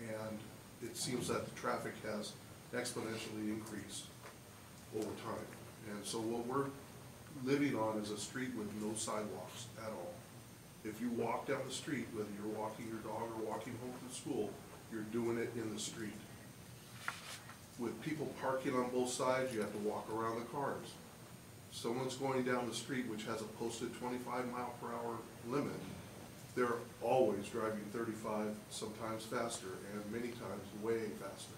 Speaker 9: And it seems that the traffic has exponentially increased over time. And so what we're living on is a street with no sidewalks at all. If you walk down the street, whether you're walking your dog or walking home from school, you're doing it in the street. With people parking on both sides, you have to walk around the cars. Someone's going down the street which has a posted twenty-five mile per hour limit, they're always driving thirty-five, sometimes faster, and many times way faster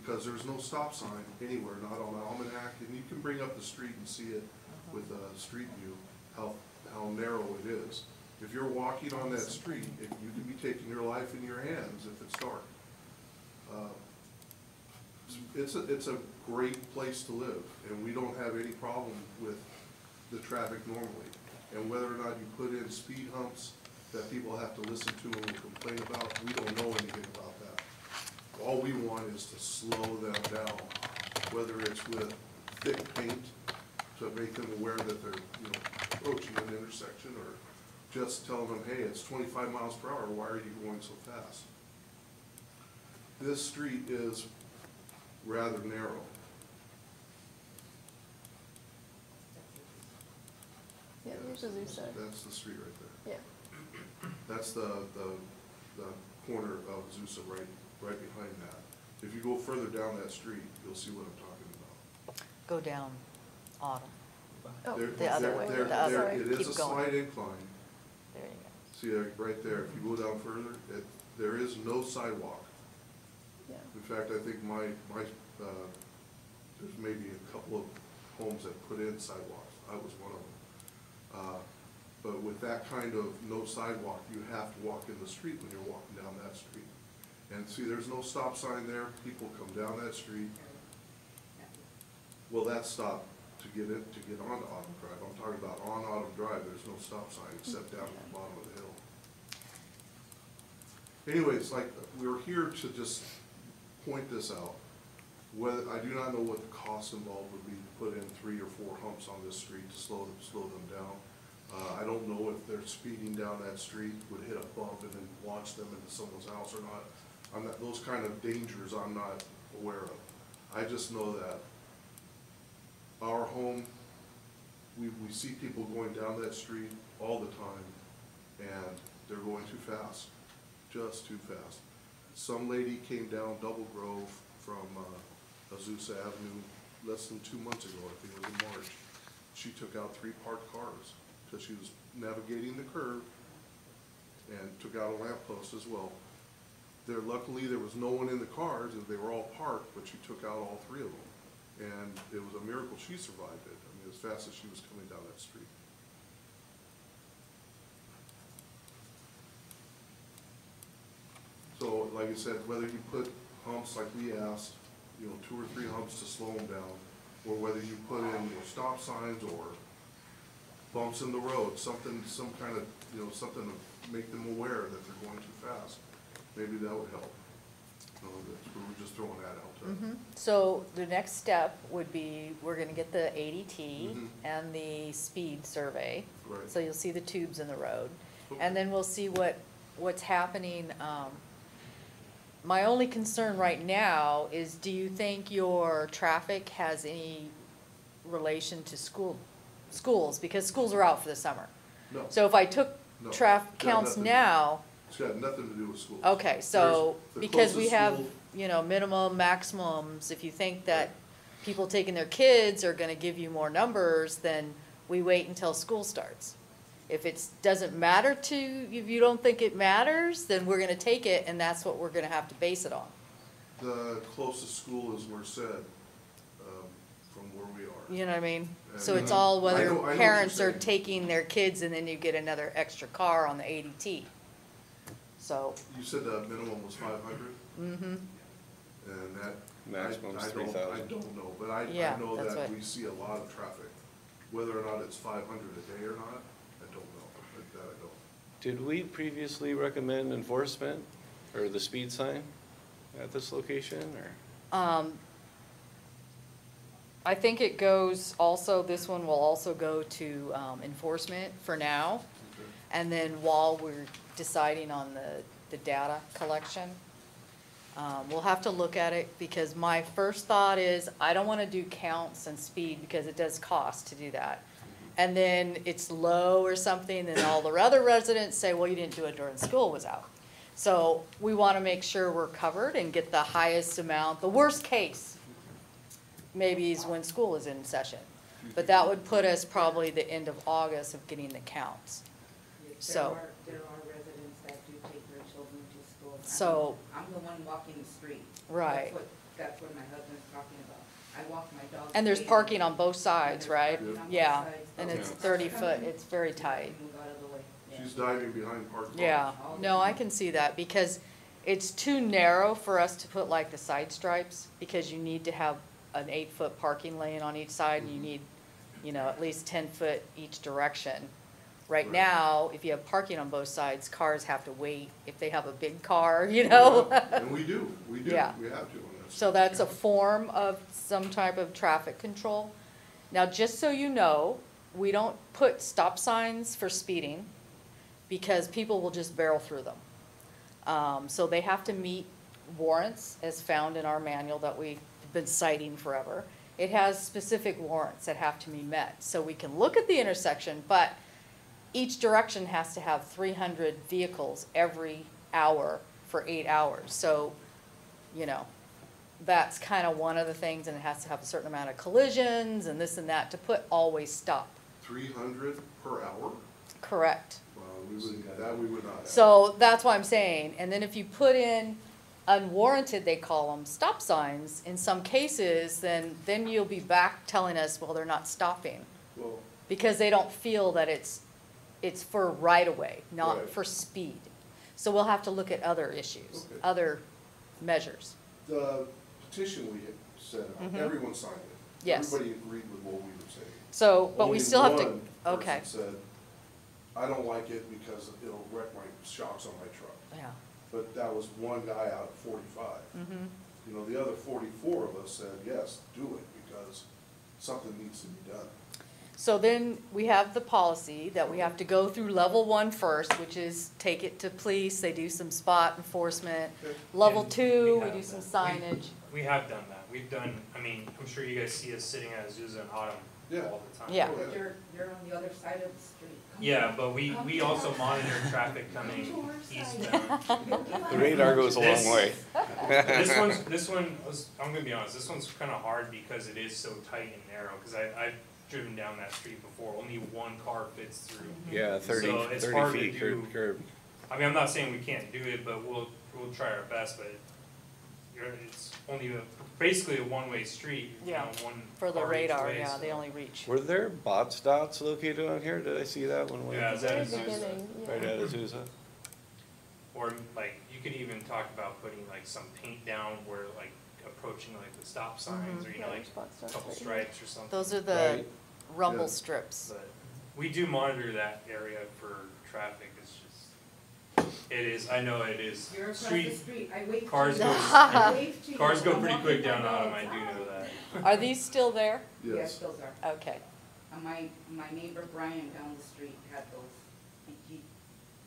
Speaker 9: because there's no stop sign anywhere, not on the almanac, and you can bring up the street and see it with a street view, how, how narrow it is. If you're walking on that street, it- you can be taking your life in your hands if it's dark. Uh, It's a, it's a great place to live, and we don't have any problem with the traffic normally. And whether or not you put in speed humps that people have to listen to and complain about, we don't know anything about. All we want is to slow them down, whether it's with thick paint to make them aware that they're, you know, approaching an intersection, or just telling them, hey, it's twenty-five miles per hour, why are you going so fast? This street is rather narrow.
Speaker 3: Yeah, there's Azusa.
Speaker 9: That's the street right there.
Speaker 3: Yeah.
Speaker 9: That's the, the, the corner of Zusa right, right behind that. If you go further down that street, you'll see what I'm talking about.
Speaker 4: Go down Autumn.
Speaker 3: Oh,
Speaker 9: There-
Speaker 4: The other
Speaker 9: there-
Speaker 4: way,
Speaker 9: there-
Speaker 4: the other
Speaker 9: there-
Speaker 3: way.
Speaker 9: It is
Speaker 4: Keep
Speaker 9: a
Speaker 4: going.
Speaker 9: slight incline.
Speaker 4: There you go.
Speaker 9: See, uh, right there, if you go down further, it, there is no sidewalk.
Speaker 3: Yeah.
Speaker 9: In fact, I think my, my, uh, there's maybe a couple of homes that put in sidewalks. I was one of them. Uh, But with that kind of no sidewalk, you have to walk in the street when you're walking down that street. And see, there's no stop sign there. People come down that street. Well, that stop to get in, to get onto Autumn Drive. I'm talking about on Autumn Drive, there's no stop sign except down at the bottom of the hill. Anyways, like, we're here to just point this out. Whether, I do not know what the cost involved would be to put in three or four humps on this street to slow them, slow them down. Uh, I don't know if they're speeding down that street would hit a bump and then launch them into someone's house or not. I'm not, those kind of dangers I'm not aware of. I just know that our home, we, we see people going down that street all the time, and they're going too fast, just too fast. Some lady came down Double Grove from, uh, Azusa Avenue less than two months ago, I think it was in March. She took out three parked cars, because she was navigating the curve, and took out a lamp post as well. There, luckily, there was no one in the cars, and they were all parked, but she took out all three of them. And it was a miracle she survived it, I mean, as fast as she was coming down that street. So, like I said, whether you put humps like we asked, you know, two or three humps to slow them down, or whether you put in your stop signs or bumps in the road, something, some kind of, you know, something to make them aware that they're going too fast, maybe that would help. That's, we were just throwing that out there.
Speaker 4: go. So the next step would be, we're gonna get the ADT
Speaker 9: Mhm.
Speaker 4: and the speed survey.
Speaker 9: Right.
Speaker 4: So you'll see the tubes in the road.
Speaker 9: Okay.
Speaker 4: And then we'll see what, what's happening. Um, My only concern right now is, do you think your traffic has any relation to school, schools? Because schools are out for the summer.
Speaker 9: No.
Speaker 4: So if I took
Speaker 9: No,
Speaker 4: traffic counts
Speaker 9: nothing.
Speaker 4: now,
Speaker 9: It's got nothing to do with schools.
Speaker 4: okay, so,
Speaker 9: There's- the
Speaker 4: because we
Speaker 9: closest
Speaker 4: have,
Speaker 9: school-
Speaker 4: you know, minimum, maximums, if you think that people taking their kids are gonna give you more numbers, then we wait until school starts. If it doesn't matter to, if you don't think it matters, then we're gonna take it, and that's what we're gonna have to base it on.
Speaker 9: The closest school is Merced, um, from where we are.
Speaker 4: You know what I mean? So it's all
Speaker 9: I
Speaker 4: whether
Speaker 9: know- I know what you're
Speaker 4: parents are
Speaker 9: saying.
Speaker 4: taking their kids and then you get another extra car on the ADT. So,
Speaker 9: You said the minimum was five hundred?
Speaker 4: mm-hmm,
Speaker 9: And that
Speaker 2: Maximum's
Speaker 9: I- I
Speaker 2: three
Speaker 9: don't- I don't know, but I,
Speaker 4: Yeah,
Speaker 9: I know
Speaker 4: that's
Speaker 9: that
Speaker 4: what-
Speaker 9: we see a lot of traffic. Whether or not it's five hundred a day or not, I don't know, But that I don't.
Speaker 2: Did we previously recommend enforcement or the speed sign at this location or?
Speaker 4: Um, I think it goes also, this one will also go to, um, enforcement for now. And then while we're deciding on the, the data collection, um, we'll have to look at it because my first thought is I don't wanna do counts and speed because it does cost to do that. And then it's low or something, then all the other residents say, well, you didn't do it during school was out. So we wanna make sure we're covered and get the highest amount, the worst case maybe is when school is in session. But that would put us probably the end of August of getting the counts. So-
Speaker 10: are, there are residents that do take their children to school. I'm-
Speaker 4: So-
Speaker 10: I'm the one walking the street.
Speaker 4: Right.
Speaker 10: That's what, that's what my husband's talking about. I walk my dog.
Speaker 4: And there's
Speaker 10: daily,
Speaker 4: parking on both sides, right?
Speaker 10: parking on both
Speaker 4: Yeah, and it's
Speaker 2: Yeah.
Speaker 4: thirty foot, it's very tight.
Speaker 10: Move out of the way.
Speaker 9: She's diving behind parked cars.
Speaker 4: Yeah, no, I can see that because it's too narrow for us to put like the side stripes because you need to have an eight foot parking lane on each side and you mm-hmm. need, you know, at least ten foot each direction. Right now, if you have parking on both sides, cars have to wait if they have a big car, you know?
Speaker 9: And we do, we do, we
Speaker 4: Yeah.
Speaker 9: have to on this.
Speaker 4: So that's a form of some type of traffic control. Now, just so you know, we don't put stop signs for speeding because people will just barrel through them. Um, so they have to meet warrants as found in our manual that we've been citing forever. It has specific warrants that have to be met. So we can look at the intersection, but each direction has to have three hundred vehicles every hour for eight hours. So, you know, that's kind of one of the things, and it has to have a certain amount of collisions and this and that to put always stop.
Speaker 9: Three hundred per hour?
Speaker 4: Correct.
Speaker 9: Well, we would, that we would not have.
Speaker 4: So that's why I'm saying, and then if you put in unwarranted, they call them, stop signs, in some cases, then, then you'll be back telling us, well, they're not stopping.
Speaker 9: Well,
Speaker 4: Because they don't feel that it's, it's for right of way, not
Speaker 9: Right.
Speaker 4: for speed. So we'll have to look at other issues,
Speaker 9: Okay.
Speaker 4: other measures.
Speaker 9: the petition we had sent out,
Speaker 4: Mhm.
Speaker 9: everyone signed it.
Speaker 4: Yes.
Speaker 9: Everybody agreed with what we were saying.
Speaker 4: So, but we
Speaker 9: Only
Speaker 4: still have to,
Speaker 9: one
Speaker 4: okay,
Speaker 9: person said, I don't like it because it'll wreck my shocks on my truck.
Speaker 4: yeah.
Speaker 9: But that was one guy out of forty-five.
Speaker 4: mhm.
Speaker 9: You know, the other forty-four of us said, yes, do it, because something needs to be done.
Speaker 4: So then we have the policy that we have to go through level one first, which is take it to police, they do some spot enforcement. Level
Speaker 5: And
Speaker 4: two, we
Speaker 5: have
Speaker 4: do some
Speaker 5: that. We-
Speaker 4: signage.
Speaker 5: We have done that. We've done, I mean, I'm sure you guys see us sitting at Azusa and Autumn
Speaker 9: Yeah.
Speaker 5: all the time.
Speaker 4: Yeah.
Speaker 10: But you're, you're on the other side of the street. Come
Speaker 5: Yeah, but we, we also monitor traffic coming
Speaker 10: Come to
Speaker 5: eastbound.
Speaker 2: The radar goes a long
Speaker 5: This-
Speaker 2: way.
Speaker 5: This one's, this one was, I'm gonna be honest, this one's kinda hard because it is so tight and narrow, cause I, I've driven down that street before, only one car fits through. Mm-hmm.
Speaker 2: Yeah, thirty,
Speaker 5: So it's
Speaker 2: thirty
Speaker 5: hard to
Speaker 2: feet curb,
Speaker 5: do-
Speaker 2: curb.
Speaker 5: I mean, I'm not saying we can't do it, but we'll, we'll try our best, but it's only a, basically a one-way street, you
Speaker 4: Yeah,
Speaker 5: know, one
Speaker 4: For the radar,
Speaker 5: way,
Speaker 4: yeah,
Speaker 5: so-
Speaker 4: they only reach.
Speaker 2: Were there Botts dots located on here? Did I see that one? way
Speaker 5: Yeah,
Speaker 2: up?
Speaker 5: is that Azusa?
Speaker 3: beginning, yeah.
Speaker 2: Right at Azusa?
Speaker 5: Or like, you could even talk about putting like some paint down where like approaching like the stop mm-hmm. signs, or you know, like
Speaker 3: spot
Speaker 5: a couple
Speaker 3: right
Speaker 5: stripes or something.
Speaker 4: Those are the
Speaker 2: Right.
Speaker 4: rumble
Speaker 9: Yeah.
Speaker 4: strips.
Speaker 5: But we do monitor that area for traffic, it's just, it is, I know it is,
Speaker 10: You're across the
Speaker 5: street,
Speaker 10: street. I wave to
Speaker 5: cars go-
Speaker 10: I wave to you.
Speaker 5: cars go
Speaker 10: I'm
Speaker 5: pretty
Speaker 10: walking
Speaker 5: quick
Speaker 10: my
Speaker 5: down Autumn,
Speaker 10: dogs.
Speaker 5: I do know that.
Speaker 4: Are these still there?
Speaker 10: Yes, those are.
Speaker 4: Okay.
Speaker 10: And my, my neighbor Brian down the street had those. And he,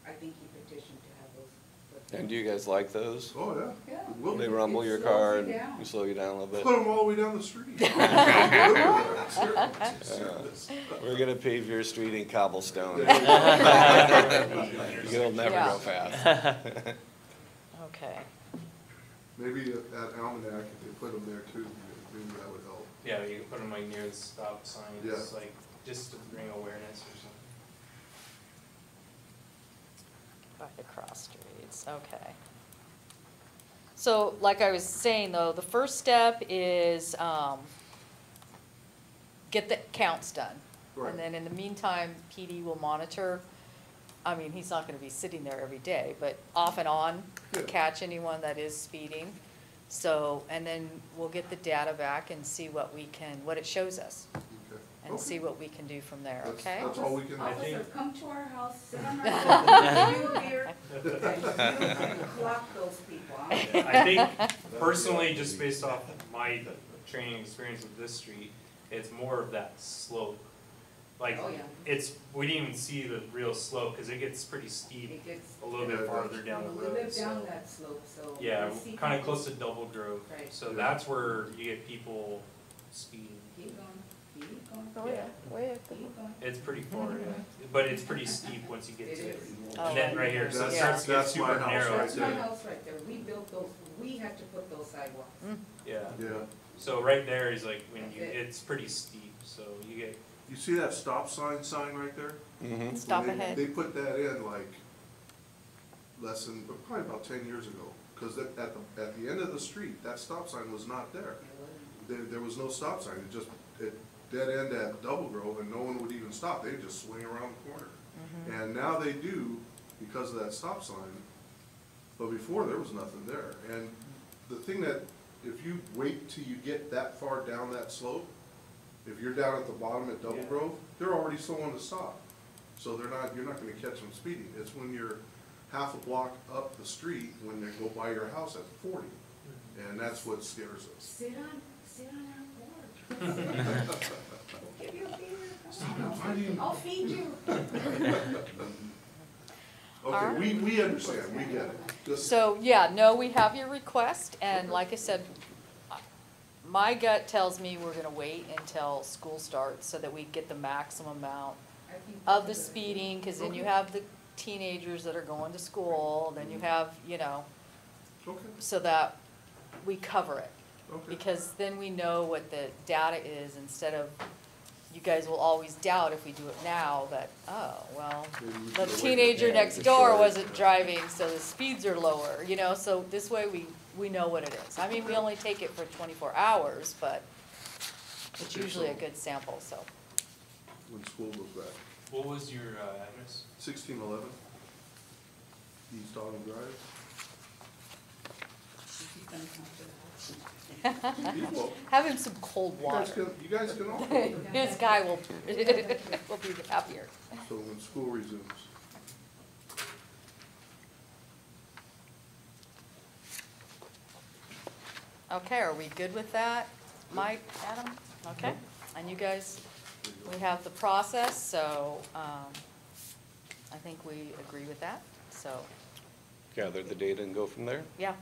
Speaker 10: I think he petitioned to have those. put
Speaker 2: And do you guys like those?
Speaker 9: Oh, yeah.
Speaker 10: Yeah.
Speaker 9: We'll
Speaker 2: They rumble
Speaker 10: it
Speaker 2: your car
Speaker 10: you
Speaker 2: and you slow you down a little bit?
Speaker 9: Put them all the way down the street. Serious.
Speaker 2: We're gonna pave your street in cobblestone.
Speaker 9: Yeah.
Speaker 2: You'll never
Speaker 4: Yeah.
Speaker 2: go fast.
Speaker 4: Okay.
Speaker 9: Maybe at at Almanac, if they put them there too, maybe that would help.
Speaker 5: Yeah, you can put them like near the stop signs,
Speaker 9: Yeah.
Speaker 5: like, just to bring awareness or something.
Speaker 4: By the cross streets, okay. So, like I was saying though, the first step is, um, get the counts done.
Speaker 9: Right.
Speaker 4: And then in the meantime, PD will monitor, I mean, he's not gonna be sitting there every day, but off and on,
Speaker 9: Yeah.
Speaker 4: catch anyone that is speeding. So, and then we'll get the data back and see what we can, what it shows us. And
Speaker 9: Okay.
Speaker 4: see what we can do from there,
Speaker 9: That's-
Speaker 4: okay?
Speaker 9: That's all we can,
Speaker 10: Officer, come to our house, sit on our lawn, give beer, and you those people. I'm-
Speaker 5: I think personally, just based off my training experience with this street, it's more of that slope. Like,
Speaker 10: Oh, yeah.
Speaker 5: it's, we didn't even see the real slope, cause it gets pretty steep
Speaker 10: It gets,
Speaker 5: a little bit farther down the
Speaker 10: we
Speaker 5: road,
Speaker 10: live
Speaker 5: so.
Speaker 10: down that slope, so.
Speaker 5: Yeah, kinda close to Double Grove,
Speaker 10: Right.
Speaker 5: so
Speaker 9: Yeah.
Speaker 5: that's where you get people speeding.
Speaker 10: Keep going, keep going.
Speaker 3: Oh, yeah, way up the
Speaker 5: It's pretty far, yeah, but it's pretty steep once you get
Speaker 10: It
Speaker 5: to it.
Speaker 10: is.
Speaker 4: Oh,
Speaker 5: And then right here, so it
Speaker 9: That's-
Speaker 5: starts to get
Speaker 9: that's my
Speaker 5: super
Speaker 9: house
Speaker 5: narrow
Speaker 10: That's my
Speaker 5: too.
Speaker 10: house right there, we built those, we had to put those sidewalks.
Speaker 5: Yeah,
Speaker 9: yeah.
Speaker 5: so right there is like when you, it's pretty steep, so you get,
Speaker 9: You see that stop sign sign right there?
Speaker 2: Mhm.
Speaker 4: Stop
Speaker 9: they-
Speaker 4: ahead.
Speaker 9: They put that in like less than, but probably about ten years ago. Cause at, at the, at the end of the street, that stop sign was not there. There, there was no stop sign, it just, it dead end at Double Grove and no one would even stop, they'd just swing around the corner. Mm-hmm. And now they do because of that stop sign, but before there was nothing there. And the thing that, if you wait till you get that far down that slope, if you're down at the bottom at Double
Speaker 5: Yeah.
Speaker 9: Grove, they're already slowing to stop. So they're not, you're not gonna catch them speeding. It's when you're half a block up the street, when they go by your house at forty. Mm-hmm. And that's what scares us.
Speaker 10: Sit on, sit on our porch. We'll Give you a beer. I'll feed you.
Speaker 9: Okay, we, we understand, we get it. Just-
Speaker 4: So, yeah, no, we have your request, and like I said, my gut tells me we're gonna wait until school starts so that we get the maximum amount of the
Speaker 10: that's a good idea.
Speaker 4: speeding, cause then you have the teenagers that are going to school, then you mm-hmm. have, you know,
Speaker 9: Okay,
Speaker 4: so that we cover it.
Speaker 9: Okay.
Speaker 4: Because then we know what the data is, instead of, you guys will always doubt if we do it now, that, oh, well, the teenager next door wasn't driving, so the speeds are lower, you know, so this way we, we know what it is. I mean, we only take it for twenty-four hours, but it's usually a good sample, so.
Speaker 9: When school goes back.
Speaker 5: what was your, uh, address?
Speaker 9: Sixteen eleven, East Autumn Drive.
Speaker 10: She's gonna come to the house.
Speaker 9: Well,
Speaker 4: Have him some cold
Speaker 9: You guys
Speaker 4: water.
Speaker 9: can, you guys can all go.
Speaker 4: This guy will, will be happier.
Speaker 9: So when school resumes.
Speaker 4: Okay, are we good with that? Mike, Adam? Okay, and you guys, we have the process, so, um, I think we agree with that, so,
Speaker 2: Gather the data and go from there.
Speaker 4: yeah.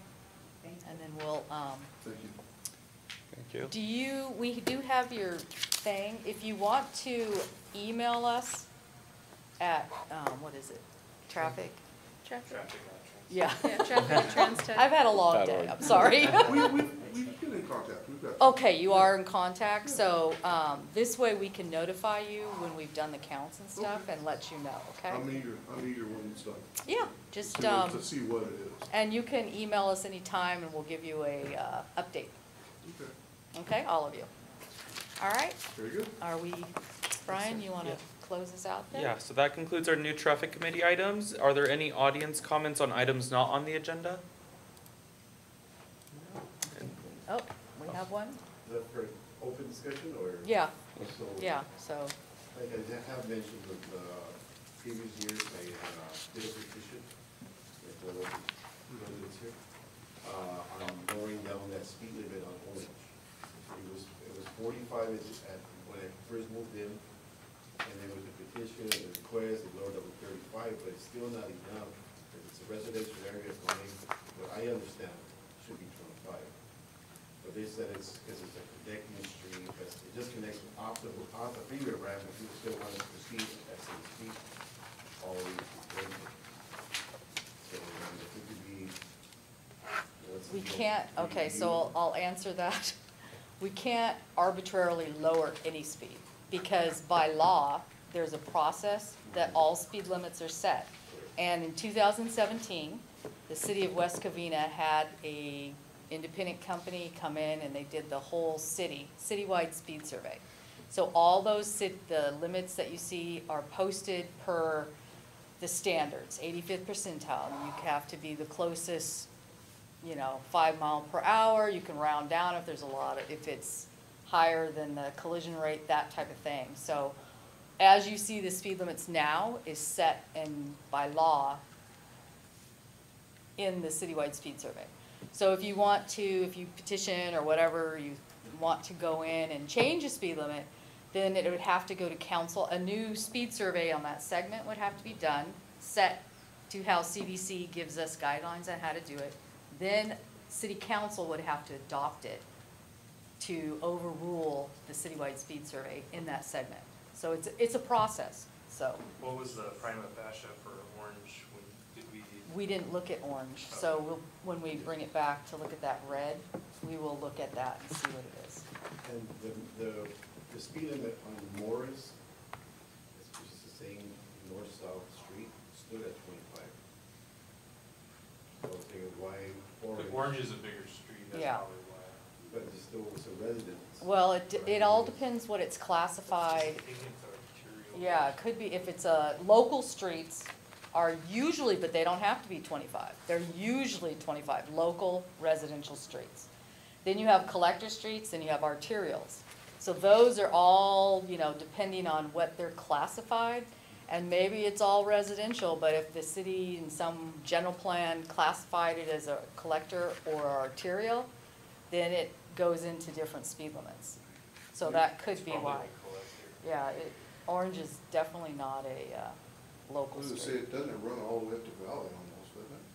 Speaker 10: Thank you.
Speaker 4: And then we'll, um,
Speaker 9: Thank you.
Speaker 2: Thank you.
Speaker 4: do you, we do have your thing, if you want to email us at, um, what is it? Traffic?
Speaker 3: Traffic,
Speaker 5: Traffic
Speaker 4: Yeah.
Speaker 3: yeah, traffic at Trans Tech.
Speaker 4: I've had a long
Speaker 2: Dot
Speaker 4: day,
Speaker 2: org.
Speaker 4: I'm sorry.
Speaker 9: We, we, we've been in contact, we've got.
Speaker 4: Okay, you are in contact, so, um, this way we can notify you when we've done the counts and stuff and let you know, okay?
Speaker 9: I'm eager, I'm eager when it's done.
Speaker 4: Yeah, just,
Speaker 9: To-
Speaker 4: um,
Speaker 9: To see what it is.
Speaker 4: and you can email us anytime and we'll give you a, uh, update,
Speaker 9: Okay,
Speaker 4: okay, all of you. All right,
Speaker 9: very good.
Speaker 4: are we, Brian, you wanna close us out then?
Speaker 1: Yeah, so that concludes our new traffic committee items. Are there any audience comments on items not on the agenda?
Speaker 4: Oh, we have one?
Speaker 7: Is that for open discussion or?
Speaker 4: Yeah,
Speaker 7: So,
Speaker 4: yeah, so,
Speaker 7: Like I have mentioned with, uh, previous years, I, uh, did a petition with the residents here, uh, on lowering down that speed limit on Orange. It was, it was forty-five at, at, when I first moved in, and then with the petition and the request, they lowered up to thirty-five, but it's still not enough, because it's a residential area, going, what I understand, should be. But they said it's, because it's a connecting street, because it just connects off the, off the freeway ramp, if you still want to proceed at same speed, all the way. So, um, if it could be. what's
Speaker 4: we
Speaker 7: the-
Speaker 4: can't, okay, so I'll, I'll answer that. We can't arbitrarily lower any speed, because by law, there's a process that all speed limits are set. And in two thousand seventeen, the city of West Covina had a independent company come in and they did the whole city, citywide speed survey. So all those sit, the limits that you see are posted per the standards, eighty-fifth percentile, and you have to be the closest you know, five mile per hour, you can round down if there's a lot, of if it's higher than the collision rate, that type of thing. So as you see, the speed limits now is set in, by law in the citywide speed survey. So if you want to, if you petition or whatever, you want to go in and change a speed limit, then it would have to go to council, a new speed survey on that segment would have to be done, set to how CVC gives us guidelines on how to do it. Then city council would have to adopt it to overrule the citywide speed survey in that segment. So it's, it's a process, so.
Speaker 5: What was the prima facie for orange, when, did we,
Speaker 4: We didn't look at orange, so we'll, when we bring it back to look at that red, we will look at that and see what it is.
Speaker 7: And the, the, the speed limit on Morris, which is the same north-south street, stood at twenty-five. So I was thinking, why orange?
Speaker 5: the orange is a bigger street, that's
Speaker 4: Yeah.
Speaker 5: probably why.
Speaker 7: But it's still, it's a residence.
Speaker 4: Well, it, it all depends what it's classified.
Speaker 5: I think it's arterial.
Speaker 4: Yeah, it could be, if it's a, local streets are usually, but they don't have to be twenty-five. They're usually twenty-five, local residential streets. Then you have collector streets, then you have arterials. So those are all, you know, depending on what they're classified. And maybe it's all residential, but if the city in some general plan classified it as a collector or arterial, then it goes into different speed limits. So that could be why. Yeah, it, Orange is definitely not a, uh, local
Speaker 9: was gonna say,
Speaker 4: street.
Speaker 9: it doesn't run all the way up to Valley almost, doesn't it?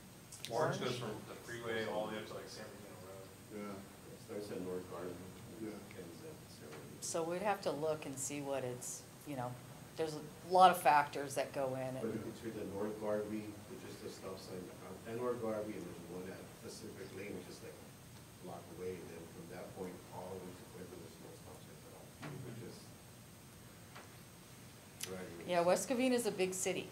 Speaker 5: Orange
Speaker 4: Orange?
Speaker 5: goes from the freeway all the way up to like San Bernardino Road.
Speaker 9: Yeah,
Speaker 7: It starts at North Garvey,
Speaker 9: Yeah.
Speaker 7: ends at Cerro.
Speaker 4: So we'd have to look and see what it's, you know, there's a lot of factors that go in
Speaker 7: But
Speaker 4: and,
Speaker 7: between the North Garvey, which is the stop sign, uh, and North Garvey, and there's one at Pacific Lane, which is like a block away, and then from that point all the way to Pueblo, there's no stop signs at all, which is. driving.
Speaker 4: Yeah, West Covina is a big city.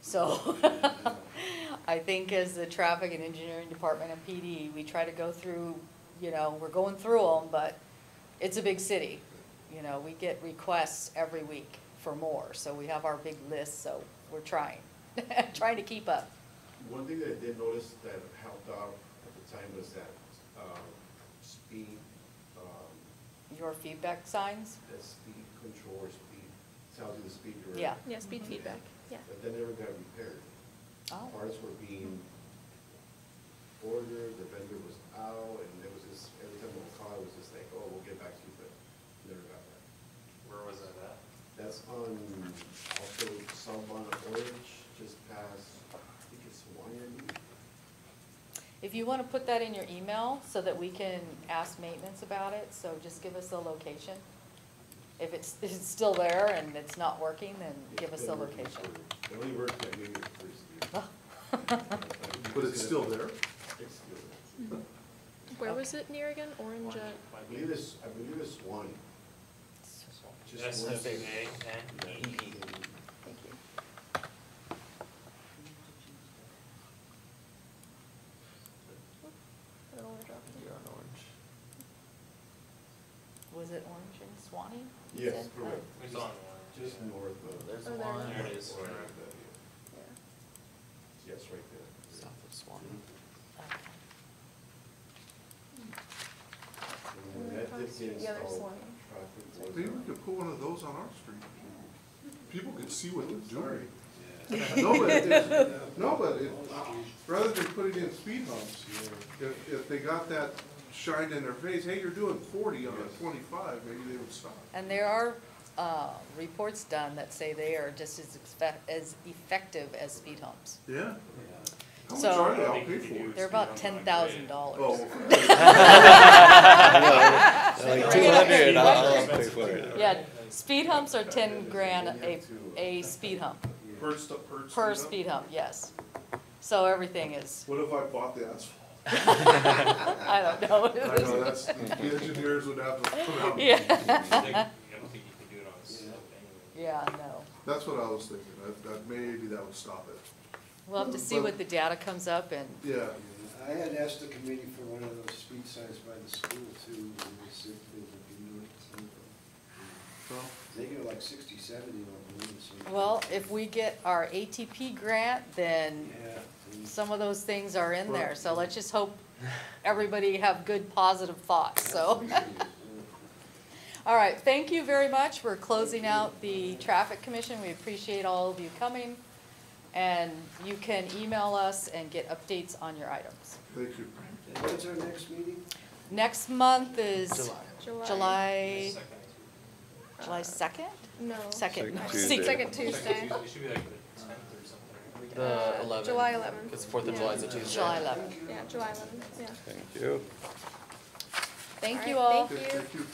Speaker 4: So I think as the traffic and engineering department and PD, we try to go through, you know, we're going through them, but it's a big city. You know, we get requests every week for more, so we have our big list, so we're trying, trying to keep up.
Speaker 7: One thing that I did notice that helped out at the time was that, um, speed, um,
Speaker 4: Your feedback signs?
Speaker 7: that speed control or speed, tells you the speed you're.
Speaker 4: Yeah.
Speaker 3: Yeah, speed feedback, yeah.
Speaker 7: But that never got repaired.
Speaker 4: Oh.
Speaker 7: Parts were being ordered, the vendor was out, and there was this, every time we called, it was just like, oh, we'll get back to you, but never got back.
Speaker 5: Where was that at?
Speaker 7: That's on, also southbound of Orange, just past, I think it's Hawaiian.
Speaker 4: If you want to put that in your email so that we can ask maintenance about it, so just give us the location. If it's, if it's still there and it's not working, then give us the location.
Speaker 7: It only worked like maybe the first.
Speaker 9: But it's still there?
Speaker 7: It's still there.
Speaker 3: Where was it near again? Orange, uh,
Speaker 7: I believe it's, I believe it's one. Just
Speaker 5: S
Speaker 7: one
Speaker 5: F
Speaker 7: second.
Speaker 5: A N E E.
Speaker 3: thank you. I don't wanna drop it.
Speaker 1: You're on orange.
Speaker 4: Was it Orange and Swanee? You
Speaker 7: Yes, correct.
Speaker 5: It's on.
Speaker 7: Just north of.
Speaker 1: Oh, there's
Speaker 3: Oh, there
Speaker 1: one.
Speaker 5: There it is.
Speaker 3: Yeah.
Speaker 7: Yes, right there.
Speaker 1: South of Swanee.
Speaker 4: Okay. Mm-hmm.
Speaker 7: And when that did get
Speaker 3: The other
Speaker 7: installed,
Speaker 3: Swanee.
Speaker 7: traffic.
Speaker 9: Maybe we could put one of those on our street. People could see what they're
Speaker 7: Sorry.
Speaker 9: doing. No, but it's, no, but it, rather than putting in speed humps, if, if they got that shine in their face, hey, you're doing forty on a twenty-five, maybe they would stop.
Speaker 4: And there are, uh, reports done that say they are just as expect, as effective as speed humps.
Speaker 9: Yeah. How much
Speaker 4: So-
Speaker 9: are they? I'll pay for it.
Speaker 4: They're about ten thousand dollars.
Speaker 9: Oh,
Speaker 2: Like two hundred, I'll pay for it.
Speaker 4: Yeah, speed humps are ten grand a, a speed hump,
Speaker 9: per, st- per.
Speaker 4: per
Speaker 9: speed
Speaker 4: speed hump, yes. So everything is.
Speaker 9: What if I bought the asphalt?
Speaker 4: I don't know.
Speaker 9: I know, that's, the engineers would have to come out.
Speaker 4: Yeah,
Speaker 5: I think- don't think you can do it on a slope anyway.
Speaker 4: yeah, no.
Speaker 9: That's what I was thinking, that, that maybe that would stop it.
Speaker 4: We'll have to see what the data comes up and,
Speaker 9: Yeah,
Speaker 8: I had asked the committee for one of those speed signs by the school too, and they said they would do it.
Speaker 9: well,
Speaker 8: They get like sixty, seventy on balloons. so-
Speaker 4: Well, if we get our ATP grant, then
Speaker 8: Yeah. And-
Speaker 4: some of those things are in there, so let's just hope everybody have good, positive thoughts, so. All right, thank you very much. We're closing out the traffic commission. We appreciate all of you coming. And you can email us and get updates on your items.
Speaker 9: Thank you.
Speaker 8: And when's our next meeting?
Speaker 4: Next month is
Speaker 1: July.
Speaker 4: July,
Speaker 5: Second.
Speaker 4: July second?
Speaker 3: No.
Speaker 4: Second.
Speaker 2: Second Tuesday.
Speaker 3: Second Tuesday.
Speaker 5: Second Tuesday, It should be like the tenth or something.
Speaker 1: The
Speaker 3: Uh,
Speaker 1: eleventh.
Speaker 3: July eleventh.
Speaker 1: Because Fourth of
Speaker 3: Yeah.
Speaker 1: July is a Tuesday.
Speaker 4: July eleventh.
Speaker 3: Yeah, July eleventh, yeah.
Speaker 2: Thank you.
Speaker 4: Thank
Speaker 3: All
Speaker 4: you
Speaker 3: right,
Speaker 4: all.
Speaker 3: Thank you.
Speaker 9: Thank you.